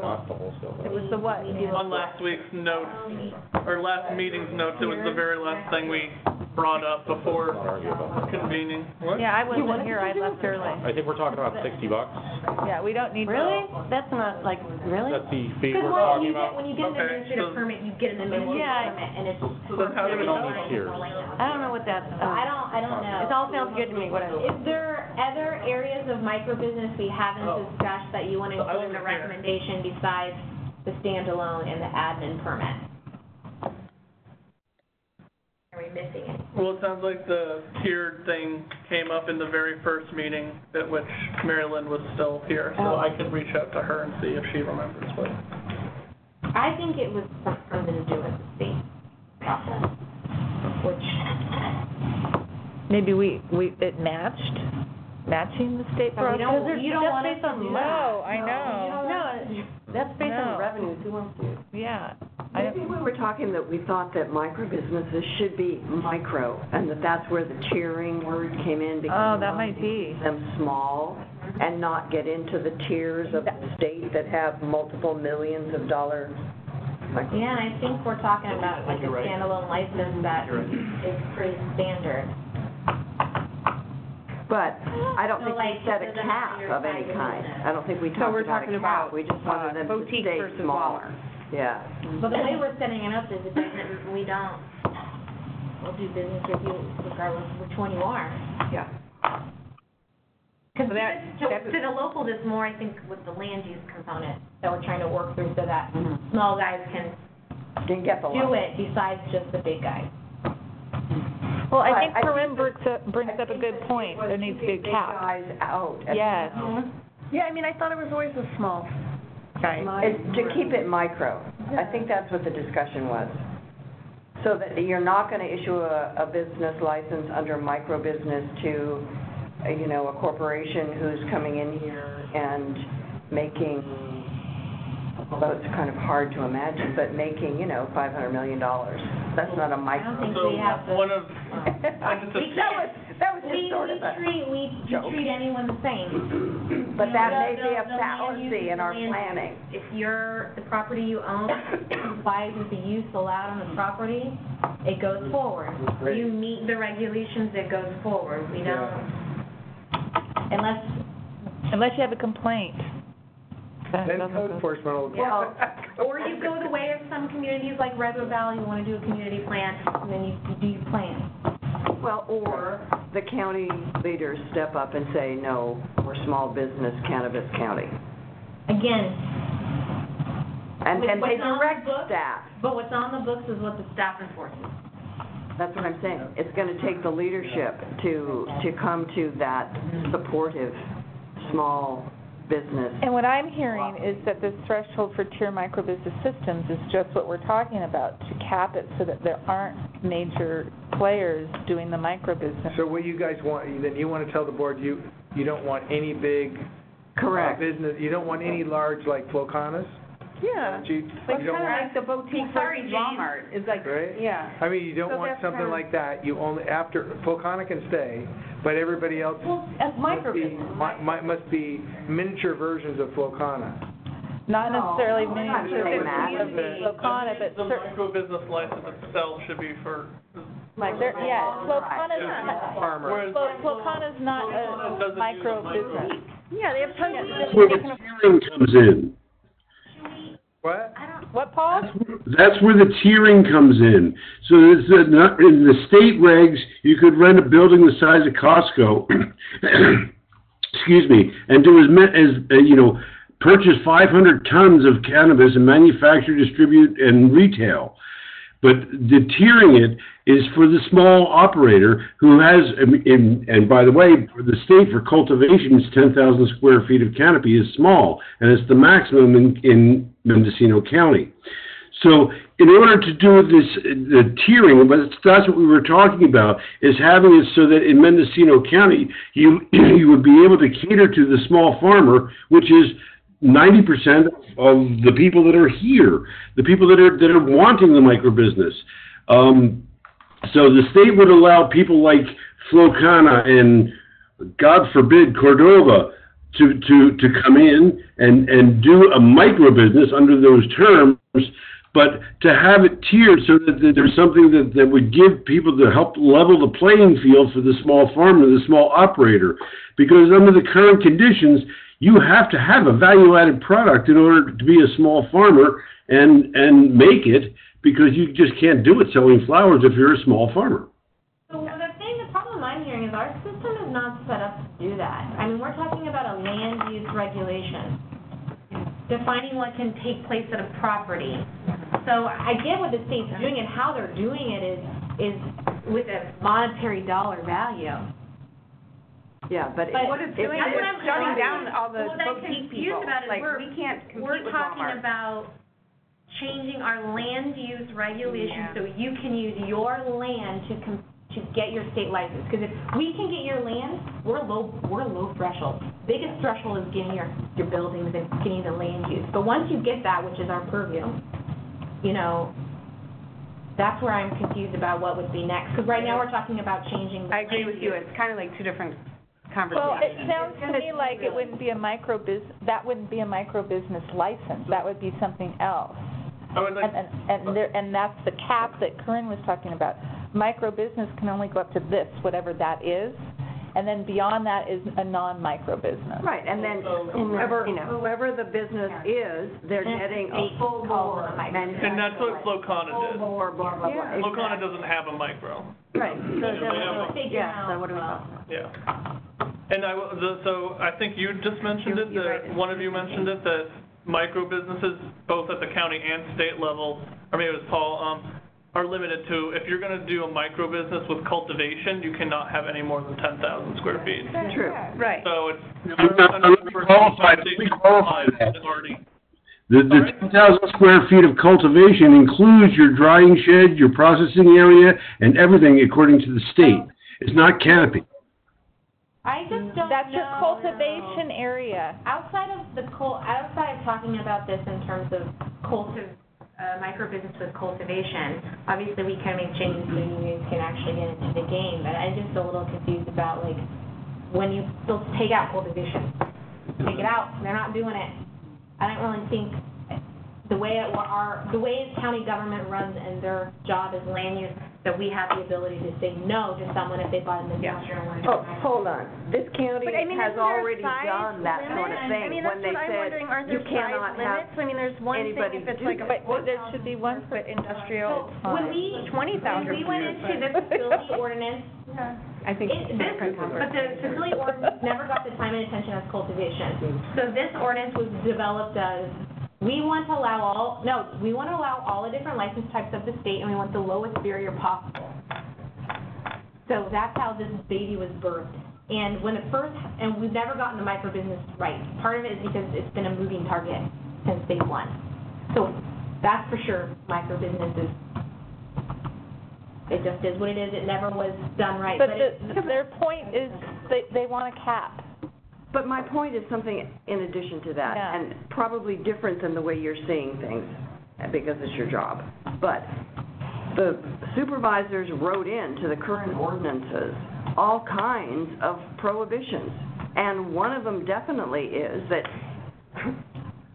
Not the wholesale It was the what? on last week's notes, or last meeting's notes, it was the very last thing we brought up before convening. What? Yeah, I wasn't here, I left early. I think we're talking about sixty bucks. Yeah, we don't need. Really? That's not, like, really? That's the fee Because we're when talking you get, about. when you get an Okay, administrative permit, you get an administrative Yeah. permit, and it's. So then how do we We don't need tiers. I don't know what that's, I don't, I don't know. it all sounds good to me, whatever. Is there other areas of micro business we haven't oh. discussed that you want to So I include in the wasn't here. recommendation besides the standalone and the admin permit? Are we missing it? Well, it sounds like the tiered thing came up in the very first meeting at which Mary Lynn was still here, so oh. I could reach out to her and see if she remembers what. I think it was something to do with the state process, which, Maybe we, we, it matched, matching the state But we process? don't- you don't want us to do money. No, I you know, don't No, Oh. that's based No. on revenues, who wants to? yeah. I Maybe we were talking that we thought that micro businesses should be micro, and that that's where the tiering word came in because Oh, that might be. them small and not get into the tiers of the state that have multiple millions of dollars. Yeah, and I think we're talking about like a right. standalone license that You're right. is pretty standard. But I don't So, think like, we set a this isn't cap of any private kind. business. I don't think we So talked we're about a talking cap. about, We just wanted uh, them to boutique stay versus smaller. Yeah. But the way we're setting it up is it doesn't, we don't, we'll do business with you regardless of which one you are. Yeah. Because Well, that- to, that to the local, there's more, I think, with the land use component that we're trying to work through so that Mhm. small guys can Didn't get the do one. it besides just the big guys. Well, I But think I think Corinne brings up, brings up a good point, there needs to be a cap. Guys out. at- Yes. Yeah, I mean, I thought it was always a small guy. It's to keep it micro. I think that's what the discussion was. So that you're not gonna issue a, a business license under micro business to, uh, you know, a corporation who's coming in here and making, although it's kind of hard to imagine, but making, you know, five hundred million dollars. That's not a I don't micro. think So we have to. one of, *laughs* just we *laughs* That was, that was We, just sort we of a, treat, we, we joke. treat anyone the same. but that may be a the- the land use fallacy in our planning. If you're, the property you own complies with the use allowed on the property, it goes forward. Great. You meet the regulations, it goes forward. We don't, unless, Unless you have a complaint. Then it Then doesn't code enforcement will. Well, *laughs* or you go the way of some communities like Redwood Valley, you wanna do a community plan, and then you, you do your plan. Well, or the county leaders step up and say, no, we're small business cannabis county. Again, And, With and they what's on the direct book? staff. but what's on the books is what the staff enforces. That's what I'm saying. It's gonna take the leadership to, to come to that supportive, small business. And what I'm hearing is that this threshold for tier microbusiness systems is just what we're talking about, to cap it so that there aren't major players doing the microbusiness. So what you guys want, then you want to tell the board you, you don't want any big. uh, Correct. Business, you don't want any large like Flowkanas? Yeah. You, Like, you don't kind of want, like the boutique Sorry, versus James. Walmart, it's like, right? yeah. I mean, you don't So want that's something kind of- like that, you only, after, Flowkana can stay, but everybody else Well, as must be, microbusiness. mi- mi- must be miniature versions of Flowkana. Not necessarily No, I'm not miniature saying of that. the Locana, but The cer- micro business license itself should be for, like, there, yeah, Locana's Yeah. not, Farmer. whereas. Flo- Locana's not Locana a doesn't use micro a business. Yeah, they have tons of. where the tiering comes in. What? I don't, What, Paul? That's where the tiering comes in. So there's a, not- in the state regs, you could rent a building the size of Costco, *clears throat* excuse me, and do as, ma- as, uh, you know, purchase 500 tons of cannabis and manufacture, distribute, and retail. But the tiering it is for the small operator who has, and by the way, the state for cultivation, is 10,000 square feet of canopy is small, and it's the maximum in, in Mendocino County. So in order to do this, the tiering, but that's what we were talking about, is having it so that in Mendocino County, you, *clears throat* you would be able to cater to the small farmer, which is ninety percent of the people that are here, the people that are that are wanting the micro business. Um, so the state would allow people like Flowkana and God forbid Cordova to to to come in and and do a micro business under those terms. but to have it tiered so that, that there's something that, that would give people to help level the playing field for the small farmer, the small operator. Because under the current conditions, you have to have a value-added product in order to be a small farmer and, and make it because you just can't do it selling flowers if you're a small farmer. So the thing, the problem I'm hearing is our system is not set up to do that. I mean, we're talking about a land use regulation, defining what can take place at a property. So I get what the state's doing and how they're doing it is, is with a monetary dollar value. Yeah, but. But What it's if doing that's is I'm shutting confused- down all the what I'm boutique confused people. about is Like, we're- we can't compete We're with talking Walmart. about changing our land use regulation Yeah. so you can use your land to com, to get your state license. Because if we can get your land, we're low, we're low threshold. Biggest threshold is getting your, your buildings and getting the land use. But once you get that, which is our purview, you know, that's where I'm confused about what would be next. Because right now, we're talking about changing the I agree land with you, use. it's kind of like two different Well, it conversations. sounds to me like it wouldn't be a micro bus, that wouldn't be a micro business license, that would be something else. I would like, And, and, and there, and that's the cap that Corinne was talking about. Micro business can only go up to this, whatever that is, and then beyond that is a non-micro business. Right, and then whoever, You know. whoever the business is, they're getting a full bore manufacturer. and that's what Full Flowkana did. bore, blah, blah, blah. Yeah. Flowkana doesn't have a micro. Right, so They then, have a- Figure yeah, so what do we call Yeah. And I, will- the- so I think you just mentioned it, You're- you're that, right. one of you mentioned it, that micro businesses, both at the county and state level, or maybe it was Paul, um, are limited to, if you're gonna do a micro business with cultivation, you cannot have any more than ten thousand square feet. True. Right. So it's. I'm let me qualify- let me qualify that. It's already, The, the ten thousand square feet of cultivation includes your drying shed, your processing area, and everything according to the state. It's not canopy. I just don't That's your know. cultivation area. Outside of the cul, outside of talking about this in terms of cultiv, micro business with cultivation, obviously we can make changes so you can actually get into the game, but I'm just a little confused about like, when you, they'll take out cultivation. Take it out, they're not doing it. I don't really think, the way it, our, the way county government runs and their job is land use, that we have the ability to say no to someone if they bought an industrial one. Oh, hold on, this county But I mean, has isn't there a already size done that sort of limit? thing I mean, when that's they what I'm said, wondering, aren't you there cannot size have? I mean, there's one thing anybody if it's do like a that. But there should be one for, foot industrial, When we, twenty when thousand. we went into the facility ordinance, I think it, it's this, different but the facility ordinance never got the time and attention as cultivation. So this ordinance was developed as, we want to allow all, no, we want to allow all the different license types of the state, and we want the lowest barrier possible. So that's how this baby was birthed. And when it first, and we've never gotten the micro business right. Part of it is because it's been a moving target since day one. So that's for sure, micro business is, it just is what it is. It never was done right, but but it. their point is they, they want a cap. But my point is something in addition to that, Yeah. and probably different than the way you're seeing things, because it's your job. But the supervisors wrote into the current ordinances all kinds of prohibitions. And one of them definitely is that,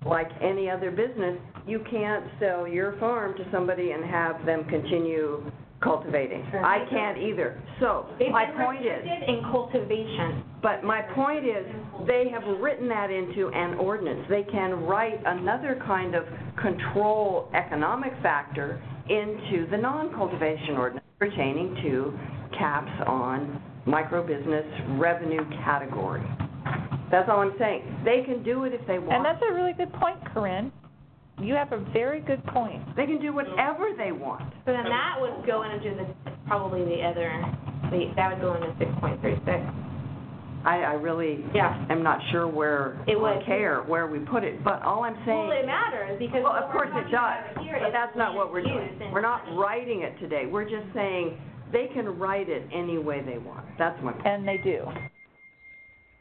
like any other business, you can't sell your farm to somebody and have them continue cultivating. I can't either. So, They've my been point is, restricted in cultivation. but my point is, they have written that into an ordinance. They can write another kind of control economic factor into the non-cultivation ordinance pertaining to caps on micro-business revenue category. That's all I'm saying. They can do it if they want. And that's a really good point, Corinne. You have a very good point. They can do whatever they want. So then that would go into the, probably the other, the, that would go into six point three six. I, I really Yeah. am not sure where, It or would. care where we put it, but all I'm saying. Well, it matters because. Well, of course it does, here but that's not what we're land doing. We're not writing it today, we're just saying they can write it any way they want. That's my point. And they do.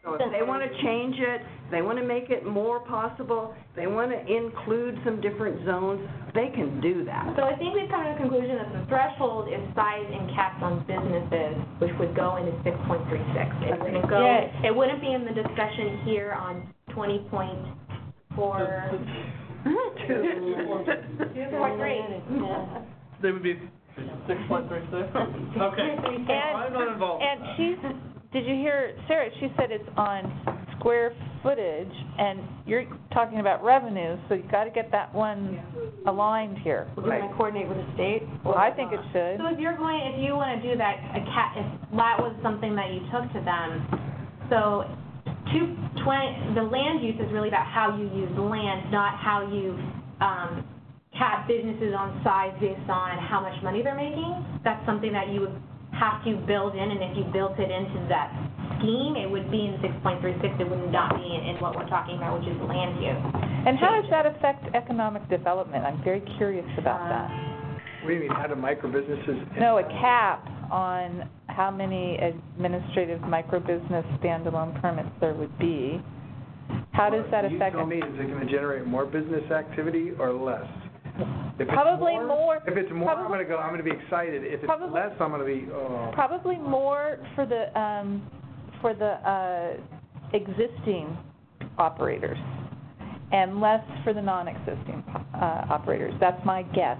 So if they want to change it, they want to make it more possible, they want to include some different zones, they can do that. So I think we've come to the conclusion that the threshold is size and caps on businesses, which would go into six point three six. It wouldn't go, Yes. it wouldn't be in the discussion here on twenty point four What grade? They would be six point three six? *laughs* Okay. I'm not involved. And she's, did you hear, Sarah, she said it's on square footage, and you're talking about revenue, so you gotta get that one aligned here. We're gonna coordinate with the state? Well, I think it should. So if you're going, if you wanna do that, a cat, if that was something that you took to them, so two, twenty, the land use is really about how you use land, not how you, um, cap businesses on size based on how much money they're making. That's something that you would have to build in, and if you built it into that scheme, it would be in six point three six, it would not be in, in what we're talking about, which is land use. And how does that affect economic development? I'm very curious about uh, that. What do you mean, how do micro businesses? No, a cap on how many administrative micro-business standalone permits there would be. How does that affect? You affect? tell me, is it gonna generate more business activity or less? If it's Probably more, If it's more, I'm gonna go, I'm gonna be excited. If it's Probably- less, I'm gonna be, oh. probably more for the, um, for the, uh, existing operators and less for the non-existing, uh, operators. That's my guess.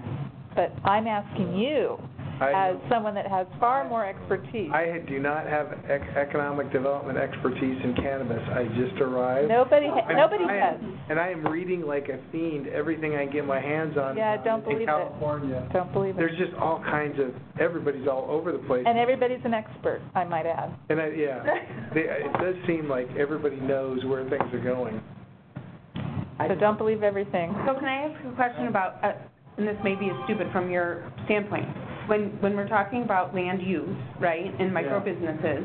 But I'm asking you, I- as someone that has far more expertise. I do not have ec- economic development expertise in cannabis. I just arrived. Nobody, ha- I'm- nobody I does. am- And I am reading like a fiend, everything I can get my hands on. Yeah, don't in believe it. California. Don't believe it. There's just all kinds of, everybody's all over the place. And everybody's an expert, I might add. And I, yeah, *laughs* they, it does seem like everybody knows where things are going. So don't believe everything. So can I ask a question about, uh, and this may be a stupid from your standpoint, when, when we're talking about land use, right, and micro Yeah. businesses,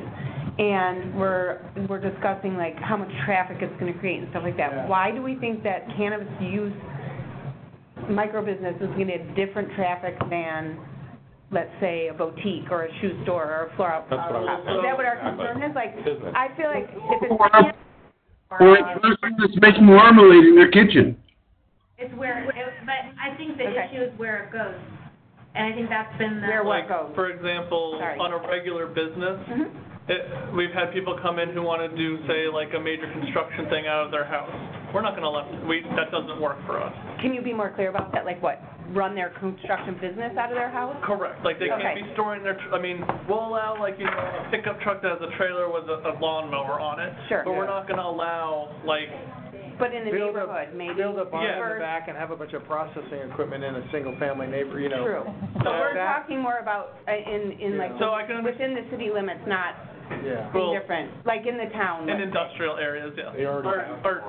and we're, we're discussing like how much traffic it's gonna create and stuff like Yeah. that, why do we think that cannabis use, micro business is gonna have different traffic than, let's say, a boutique or a shoe store or a floral? That's what I was Is that what our concern is? Like, Business. I feel like if it's. Or- Or a person that's making marmalade in their kitchen. It's where, it- but I think the Okay. issue is where it goes. And I think that's been the. Where what Like, goes? for example, Sorry. on a regular business, Mhm. it, we've had people come in who wanna do, say, like a major construction thing out of their house. We're not gonna let, we, that doesn't work for us. Can you be more clear about that? Like what? Run their construction business out of their house? Correct, like they can't Okay. be storing their, tr- I mean, we'll allow like, you know, a pickup truck that has a trailer with a, a lawnmower on it. Sure. But we're not gonna allow, like, But in the Build a- neighborhood, maybe? Build a barn in Yeah. the back and have a bunch of processing equipment in a single-family neighbor, you know. True. But So we're that- talking more about, uh, in, in like, So I can within the city limits, not Yeah. Well- different, like in the town. in industrial areas, yeah. They already Or, have. or,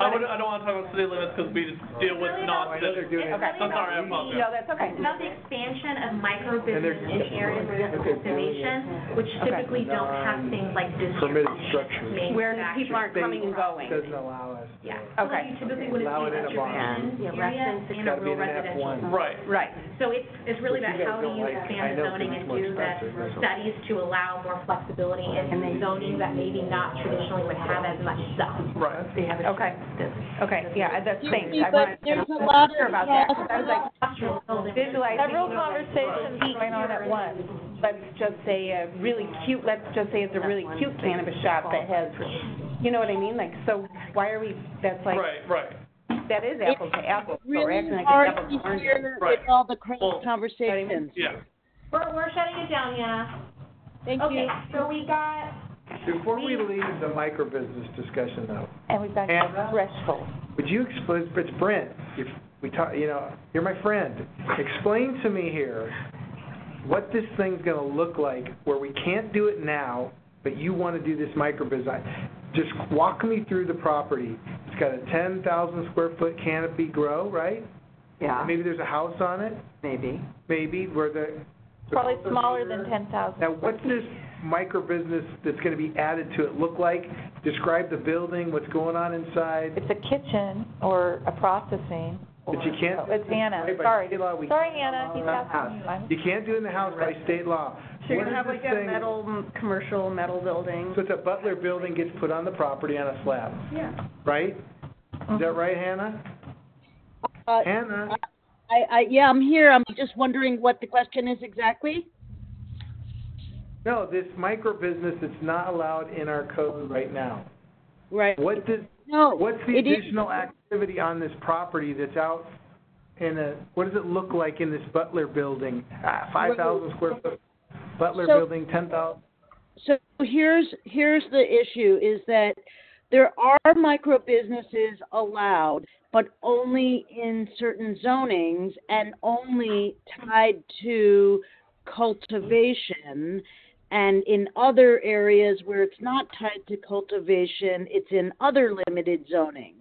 I would, I don't wanna talk about city limits because we deal with really not- I know non-city. doing it. Okay. I'm sorry, I apologize. No, that's okay. It's about the expansion of micro And business in areas where there's cultivation, which typically don't have things like Permitted distribution, structures. Where people aren't coming and going. Doesn't allow us. to- Yeah, so Okay. you typically wouldn't Allow see it in a such barn. a Yeah, area residence, in a gotta be rural in an residential. F1. Right. Right. So it's, it's really But about you guys how do don't you like- I expand know the zoning it's and more do the expensive, that's studies to allow more flexibility in zoning that maybe not traditionally would have as much stuff. Right. They have a Okay. Okay, yeah, that's, thanks. Yeah, I but wanted to there's get a lot clear of about that, 'cause I was like, visualizing. Several you know, like, conversations going on at once. let's just say a really cute, let's just say it's a really cute cannabis shop that has, you know what I mean? Like, so why are we, that's like, Right, right. that is apples to apples, so we're Really acting like hard apples to to oranges. hear Right. with all the cross Well, conversations. Yeah. We're, we're shutting it down, yeah. Thank Okay, you. so we got, Before we leave the micro-business discussion though, And we've got Hannah? threshold. would you explain, it's Brent, if we talk, you know, you're my friend. Explain to me here what this thing's gonna look like where we can't do it now, but you wanna do this micro-business. Just walk me through the property. It's got a ten thousand square foot canopy grow, right? Yeah, Maybe there's a house on it, maybe. maybe, where the. the Probably smaller cultivator- than ten thousand. Now, what's this micro business that's gonna be added to it look like? Describe the building, what's going on inside. It's a kitchen or a processing. But you can't- Oh, It's Hannah, sorry. state law, Sorry, can't Hannah, he's asking you. You can't do it in the house by state law. So you're gonna have like a thing- metal, commercial metal building? So it's a Butler building gets put on the property on a slab, Yeah. right? Is that right, Hannah? Uh, Hannah? I, I, yeah, I'm here. I'm just wondering what the question is exactly. No, this micro business that's not allowed in our code right now. Right. What does, No, what's the it is- additional activity on this property that's out in a, what does it look like in this Butler building? Ah, Five thousand square foot Butler So- building, ten thousand? So here's here's the issue is that there are micro businesses allowed, but only in certain zonings and only tied to cultivation. And in other areas where it's not tied to cultivation, it's in other limited zoning.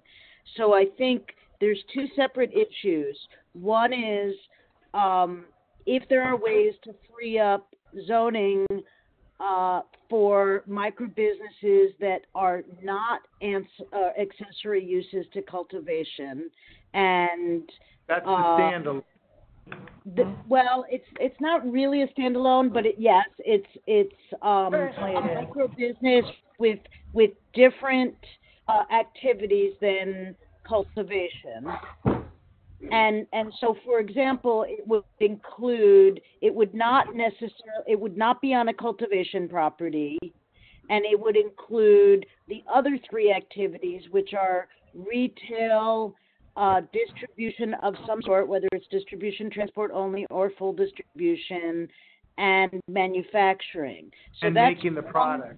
So I think there's two separate issues. One is um, if there are ways to free up zoning uh, for micro businesses that are not ans- uh, accessory uses to cultivation, and That's the uh, standalone. The, well, it's it's not really a standalone, but it, yes, it's it's um, a micro business with with different uh, activities than cultivation. And and so, for example, it would include it would not necessarily it would not be on a cultivation property, and it would include the other three activities, which are retail, uh, distribution of some sort, whether it's distribution, transport only, or full distribution, and manufacturing. So And that's making the product.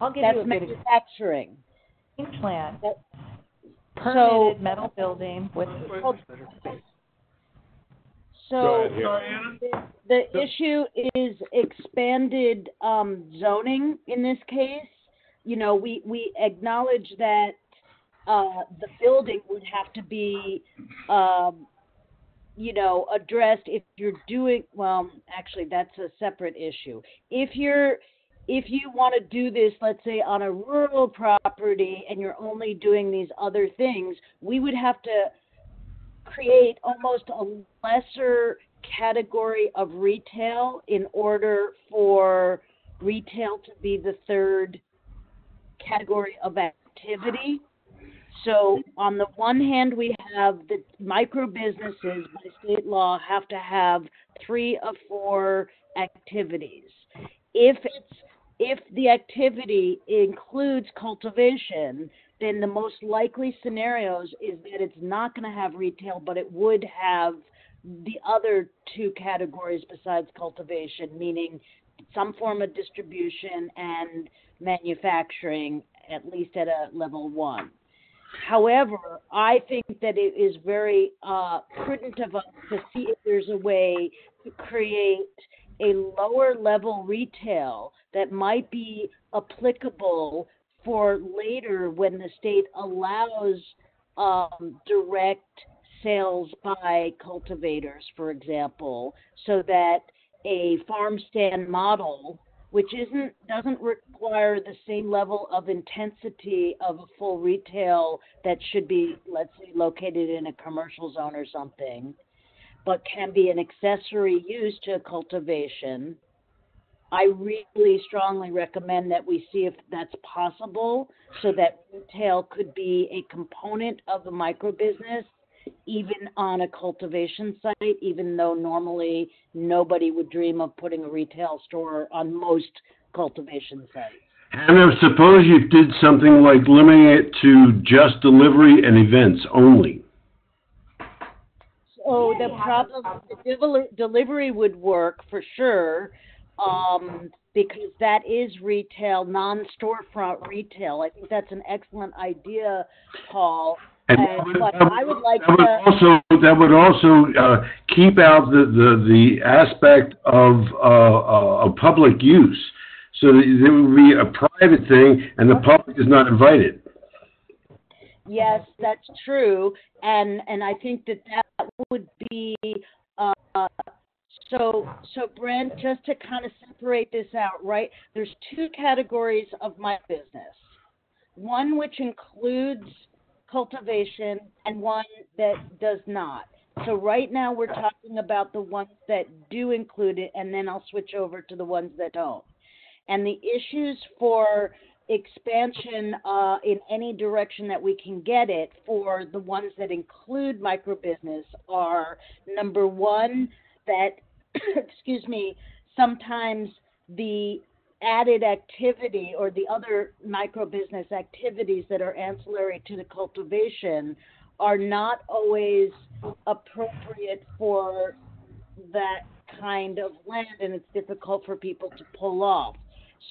I'll give that's you a manufacturing. example. Plant, That- permitted metal building with, So Go ahead, here. Sorry, Anna? the, the issue is expanded um, zoning in this case. You know, we, we acknowledge that uh, the building would have to be, um, you know, addressed if you're doing, well, actually, that's a separate issue. If you're, if you want to do this, let's say on a rural property and you're only doing these other things, we would have to create almost a lesser category of retail in order for retail to be the third category of activity. So on the one hand, we have the micro businesses by state law have to have three of four activities. If it's if the activity includes cultivation, then the most likely scenarios is that it's not going to have retail, but it would have the other two categories besides cultivation, meaning some form of distribution and manufacturing, at least at a level one. However, I think that it is very uh, prudent of us to see if there's a way to create a lower level retail that might be applicable for later when the state allows um, direct sales by cultivators, for example, so that a farm stand model, which isn't doesn't require the same level of intensity of a full retail that should be, let's say, located in a commercial zone or something, but can be an accessory use to cultivation. I really strongly recommend that we see if that's possible so that retail could be a component of the micro business, even on a cultivation site, even though normally nobody would dream of putting a retail store on most cultivation sites. And if suppose you did something like limiting it to just delivery and events only. So the problem, the delivery would work for sure, um, because that is retail, non-storefront retail. I think that's an excellent idea, Paul. And would- but I would like That would also, that would also, uh, keep out the, the, the aspect of, uh, uh, of public use. So it would be a private thing and the public is not invited. yes, that's true, and, and I think that that would be, uh, so, so Brent, just to kind of separate this out, right? There's two categories of my business. One which includes cultivation and one that does not. So right now, we're talking about the ones that do include it, and then I'll switch over to the ones that don't. And the issues for expansion uh, in any direction that we can get it for the ones that include microbusiness are number one, that, *clears throat* excuse me, sometimes the added activity or the other micro business activities that are ancillary to the cultivation are not always appropriate for that kind of land and it's difficult for people to pull off.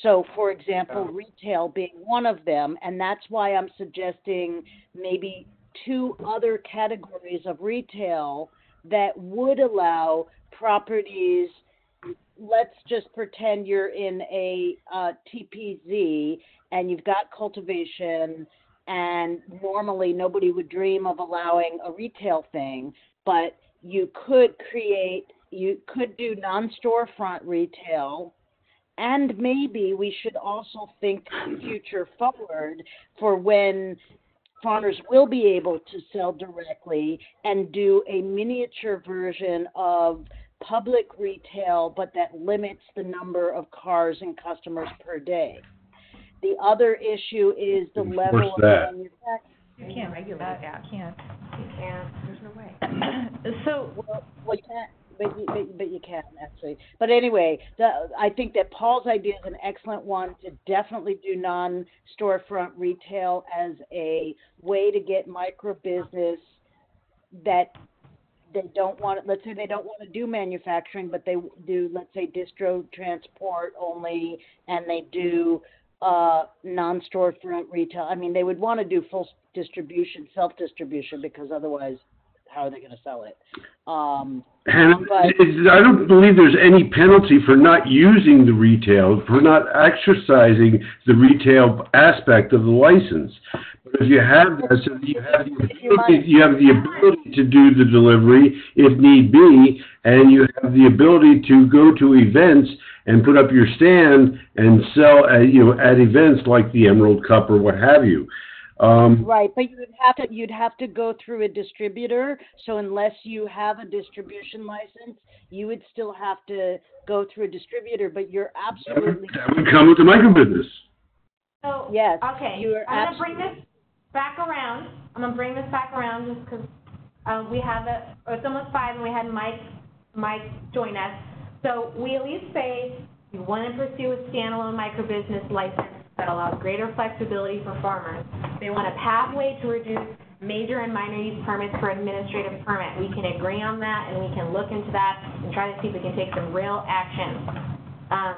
So, for example, retail being one of them, and that's why I'm suggesting maybe two other categories of retail that would allow properties. Let's just pretend you're in a uh, TPZ and you've got cultivation, and normally nobody would dream of allowing a retail thing, but you could create, you could do non storefront retail and maybe we should also think future forward for when farmers will be able to sell directly and do a miniature version of public retail, but that limits the number of cars and customers per day. The other issue is the Enforce level of that. manufacturing. You can't regulate that, can't. You can't, there's no way. *clears throat* So, Well, well, you can't, but you, but, but you can actually. But anyway, the, I think that Paul's idea is an excellent one to definitely do non-storefront retail as a way to get micro business that they don't want, let's say they don't want to do manufacturing, but they do, let's say distro transport only, and they do, uh, non-storefront retail. I mean, they would want to do full distribution, self-distribution, because otherwise, how are they going to sell it? Um, And But- I don't believe there's any penalty for not using the retail, for not exercising the retail aspect of the license. But if you have that, so you have the ability, you have the ability to do the delivery if need be, and you have the ability to go to events and put up your stand and sell, at, you know, at events like the Emerald Cup or what have you. Um, Right, but you'd have to, you'd have to go through a distributor, so unless you have a distribution license, you would still have to go through a distributor, but you're that would, absolutely, that would come with the microbusiness. So, yes. okay, you are I'm gonna bring this back around, I'm gonna bring this back around just 'cause, um, we have a, it's almost five and we had Mike, Mike join us. So we at least say we wanna pursue a standalone microbusiness license that allows greater flexibility for farmers. They want a pathway to reduce major and minor use permits for administrative permit. We can agree on that and we can look into that and try to see if we can take some real action. Um,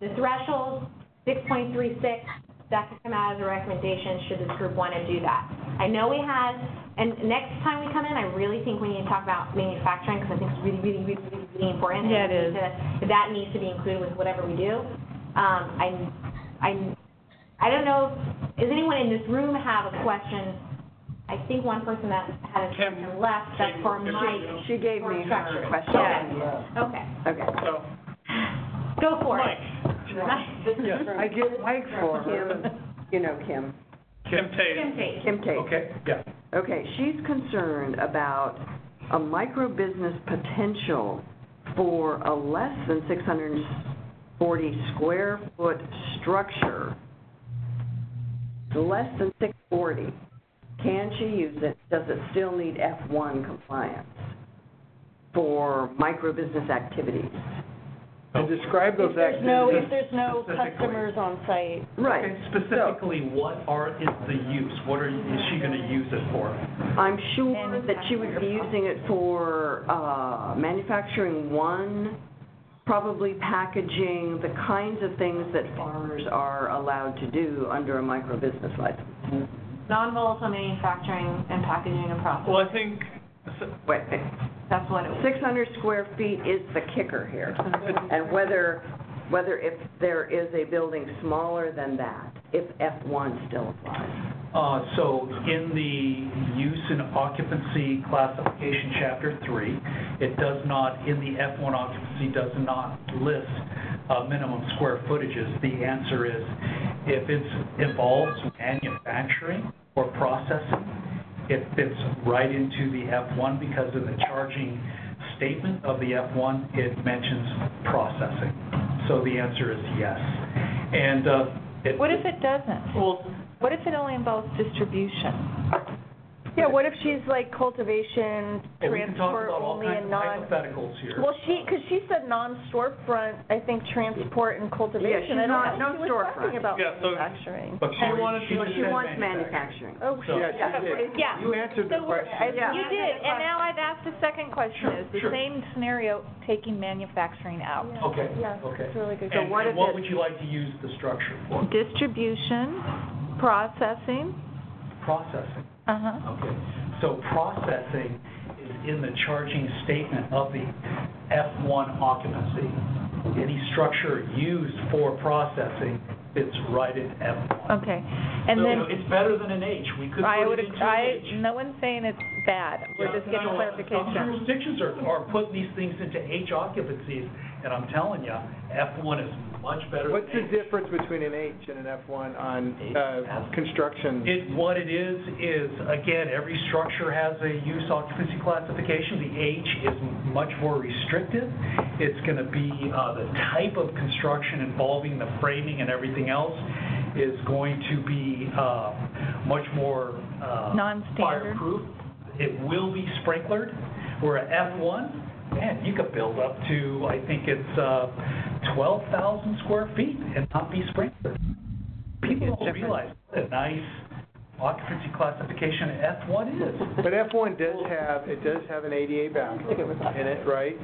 the threshold, six point three six, that could come out as a recommendation should this group want to do that. I know we had, and next time we come in, I really think we need to talk about manufacturing, because I think it's really, really, really, really, really important. Yeah, it is. to- That needs to be included with whatever we do. Um, I, I, I don't know, does anyone in this room have a question? I think one person that had a Kim. question left, that's for Kim. Mike. She gave me her question. Okay, okay, Okay. So, go for it. Mike. Yes. *laughs* I give Mike for Kim, you know Kim. Kim Tate. Kim Tate. Kim Tate. Okay, yeah. Okay, she's concerned about a micro business potential for a less than six hundred and forty square foot structure. Less than six forty. Can she use it? Does it still need F one compliance for micro business activities? And describe those if there's no, if there's no Specifically. customers on site, Right. Okay, Specifically, what are, is the use? What are, is she gonna use it for? I'm sure that she would be using it for, uh, manufacturing one, probably packaging, the kinds of things that farmers are allowed to do under a micro business license. Non-volatile manufacturing and packaging and processing. Well, I think, Wait, That's what it was. six hundred square feet is the kicker here. And whether, whether if there is a building smaller than that, if F one still applies. Uh, so in the use and occupancy classification, chapter three, it does not, in the F one occupancy, does not list, uh, minimum square footages. The answer is, if it involves manufacturing or processing, it fits right into the F one because of the charging statement of the F one, it mentions processing. So the answer is yes. And, uh. What if it doesn't? well, What if it only involves distribution? Yeah, what if she's like cultivation, Well, we can talk transport about all only kinds and of non. hypotheticals here. Well, she, because she said non-storefront, I think transport and cultivation. she's I don't no if she was storefront. talking about Yeah, so- manufacturing. But She wanted to- she she wants manufacturing. Oh, Yeah, yeah. she did. Yeah. You answered the So we're- question. Yeah. You did, and now I've asked the second question, is the Sure. same scenario, taking manufacturing out. Okay, Yeah, okay. it's really good. So And what and if what it- would you like to use the structure for? Distribution, processing, Processing. Uh-huh. Okay, so processing is in the charging statement of the F1 occupancy. Any structure used for processing fits right in F1. Okay, and So, then, It's better than an H, we could I put would, it into an I, H. no one's saying it's bad, we're just getting Some clarification. jurisdictions are, are putting these things into H occupancies, and I'm telling you, F1 is much better than What's the H. difference between an H and an F1 on, uh, construction? It, what it is, is, again, every structure has a use occupancy classification. The H is much more restrictive. It's gonna be, uh, the type of construction involving the framing and everything else is going to be, uh, much more, uh, Non-standard. fireproof. It will be sprinklered, where a F1, man, you could build up to, I think it's, uh, twelve thousand square feet and not be sprinkled. People don't realize what a nice occupancy classification F1 is. But F1 does have, it does have an ADA bathroom in it, right?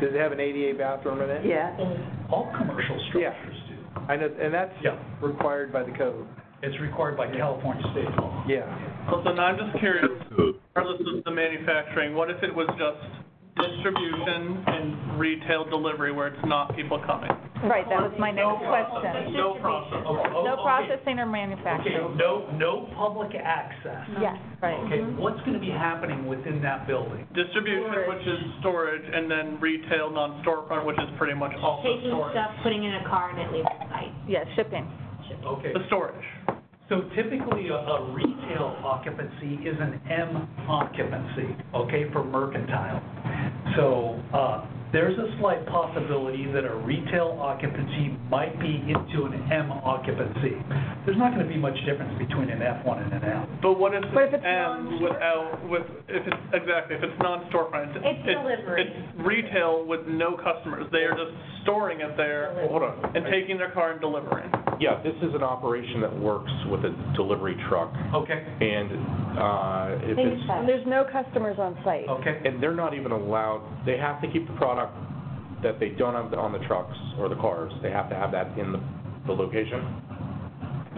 Does it have an ADA bathroom in it? Yeah. All commercial structures do. I know, and that's Yeah. required by the code. It's required by California state law. Yeah. Well, so now I'm just curious, regardless of the manufacturing, what if it was just distribution and retail delivery where it's not people coming? Right, that was my next question. No process. Oh, oh, No okay. processing or Okay, manufacturing. no, no public access. Yes, right. Okay, what's gonna be happening within that building? Distribution, which is storage, and then retail, non-storefront, which is pretty much also Taking storage. stuff, putting in a car, and it leaves the site. Yeah, shipping. Okay. The storage. So typically, a, a retail occupancy is an M occupancy, okay, for mercantile. So, uh, there's a slight possibility that a retail occupancy might be into an M occupancy. There's not gonna be much difference between an F1 and an M. But what if But if it's it's M without, with, if it's, exactly, if it's non-storefront? It's delivery. It's retail with no customers, they are just storing it there Hold on. and taking their car and delivering. Yeah, this is an operation that works with a delivery truck, Okay, and, uh, if it's, And there's no customers on site. okay. and they're not even allowed, they have to keep the product that they don't have on the trucks or the cars, they have to have that in the, the location?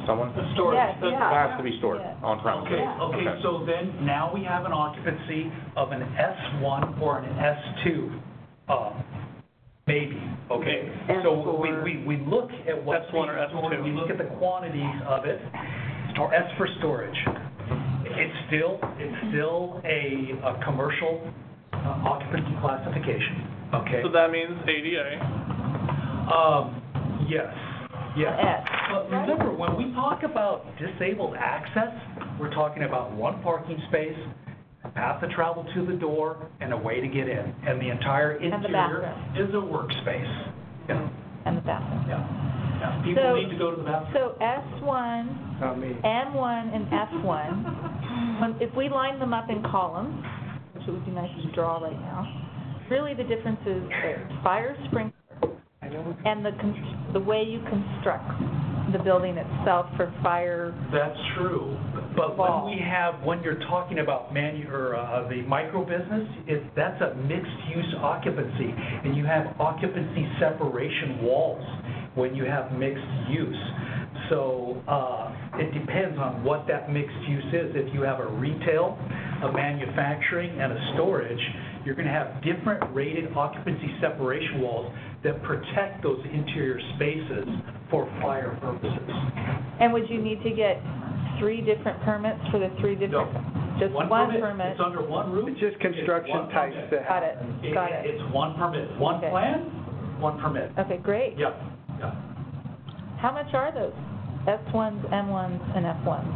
Someone? The storage. Yes, the- It has to be stored on premises. Okay, okay, so then, now we have an occupancy of an S1 or an S2, uh, maybe, okay? So we, we, we look at what's S1 being or stored, S2. we look at the quantities of it, S for storage. It's still, it's still a, a commercial uh, occupancy classification, okay? So that means ADA. Um, yes, yes. S, But remember, when we talk about disabled access, we're talking about one parking space, a path to travel to the door, and a way to get in. And the entire the interior bathroom. is a workspace. Yeah, and the bathroom. yeah, yeah. People So- need to go to the bathroom. So S1, Not me. M1, and F1, when- if we line them up in columns, which it would be nice to draw right now, really the difference is there, fire sprinkler, and the, con- the way you construct the building itself for fire, That's true, but when we have, when you're talking about manu, or, uh, the micro business, it, that's a mixed-use occupancy, and you have occupancy separation walls when you have mixed use. So, uh, it depends on what that mixed use is. If you have a retail, a manufacturing, and a storage, you're gonna have different rated occupancy separation walls that protect those interior spaces for fire purposes. and would you need to get three different permits for the three different? Just one permit? It's under one roof. It's just construction One types permit. that. Got it, It- got it. It's one permit, one Okay. plan, one permit. Okay, great. Yep, yep. How much are those? S1s, M1s, and F1s?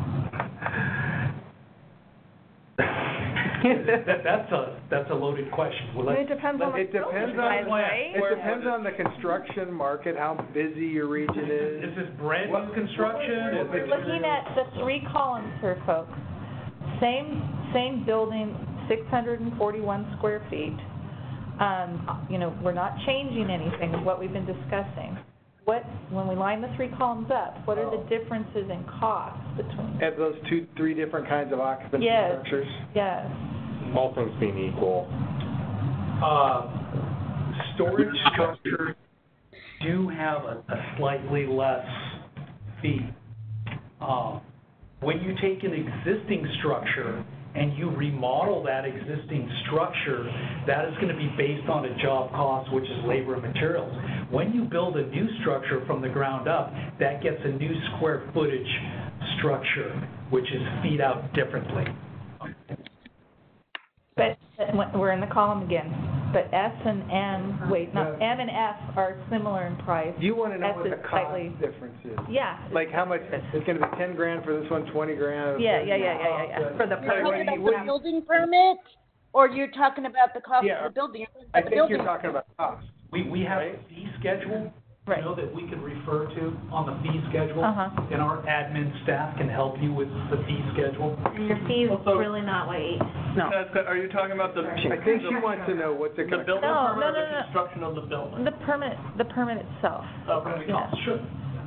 *laughs* That, that's a, that's a loaded question. Well, let's- It depends on the It depends building size, right? it depends on the construction market, how busy your region is. Is this brand new construction? Is We're it- looking at the three columns here, folks. Same, same building, six hundred and forty-one square feet. Um, you know, we're not changing anything of what we've been discussing. What, when we line the three columns up, what are the differences in costs between? Have those two, three different kinds of occupancy Yes. structures? Yes. All things being equal, Uh, storage structures do have a, a slightly less fee. Uh, when you take an existing structure and you remodel that existing structure, that is gonna be based on a job cost, which is labor and materials. When you build a new structure from the ground up, that gets a new square footage structure, which is feed out differently. But, uh, but we're in the column again, but S and M, wait, no, M and F are similar in price. You wanna know S what is the cost slightly- difference is? Yeah. Like how much, it's gonna be ten grand for this one, twenty grand? Yeah, yeah, yeah, yeah, yeah, yeah, for the You're talking about the building permit, or you're talking about the cost Yeah. of the building? You're talking I about the think you're building. talking about cost. We, we have a fee schedule, you Right. know, that we can refer to on the fee schedule. Uh-huh. And our admin staff can help you with the fee schedule. And your fee's Also- really not what you, No. Are you talking about the? I think she wants to know what's it The gonna building No, permit no, or the no, no. construction of the building? The permit, the permit itself, Okay. yeah, Sure.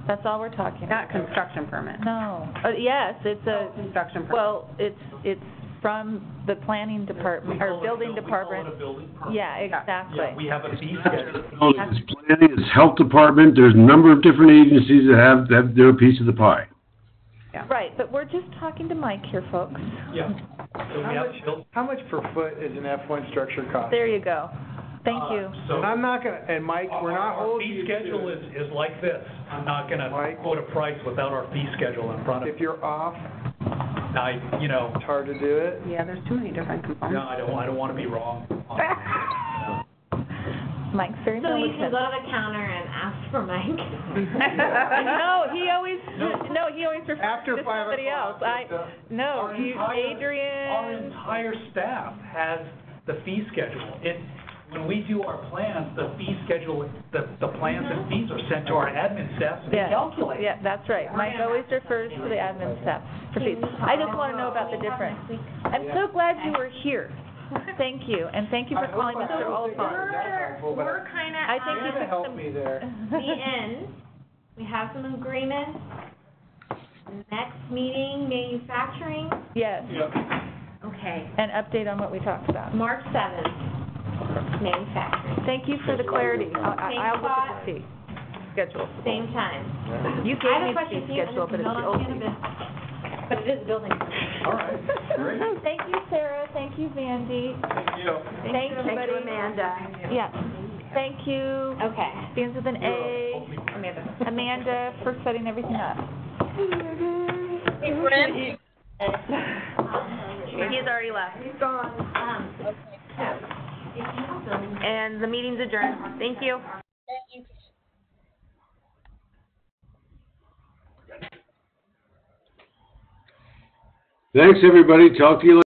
that's all we're talking about. Not construction permit. No, uh, yes, it's a, Construction permit. well, it's, it's from the planning department, or call it a building buil- we call department. it a building permit. Yeah, exactly. We have a fee schedule. It's planning, it's health department, there's a number of different agencies that have, that have their piece of the pie. Right, but we're just talking to Mike here, folks. Yeah. So we How have much, built, how much per foot is an F one structure cost? There you go. Thank uh, you. So. And I'm not gonna, and Mike, we're not Our- holding Our you fee schedule it. is, is like this. I'm not gonna Right. quote a price without our fee schedule in front of If you're off, I, you know, it's hard to do it. Yeah, there's too many different no, components. I don't, I don't wanna be wrong. *laughs* Mike's very so you can militant. go to the counter and ask for Mike. *laughs* No, he always, no, he always refers After to five somebody else. o'clock, I, it's, uh, no, Our you, entire- Our entire staff has the fee schedule. It, when we do our plans, the fee schedule, the, the plans and mm-hmm. fees are sent to our admin staff, so they yeah, calculate. yeah, that's right. Mike always refers to the admin staff for fees. I just wanna know about the difference. I'm so glad you were here. Thank you, and thank you for I calling I Mr. don't Oliphant. We're, helpful, but we're kind of I think You're you gonna help me there. *laughs* the end. We have some agreements. Next meeting, manufacturing, Yes, okay. an update on what we talked about. March seventh, manufacturing, Thank you for the clarity. I'll, Same I'll look spot. at the fee schedule. same time. You I gave have me a question the you, fee schedule, but it's the on old fee. but it is building. All right, great. *laughs* Thank you, Sarah. Thank you, Vandy. Thank you. Thank you, buddy. Amanda. Yeah. Thank you. Okay. Begins with an A. Amanda. Amanda for setting everything up. Hey, Brent? He's already left. He's gone. Um, And the meeting's adjourned. Thank you. Thanks, everybody, talk to you later.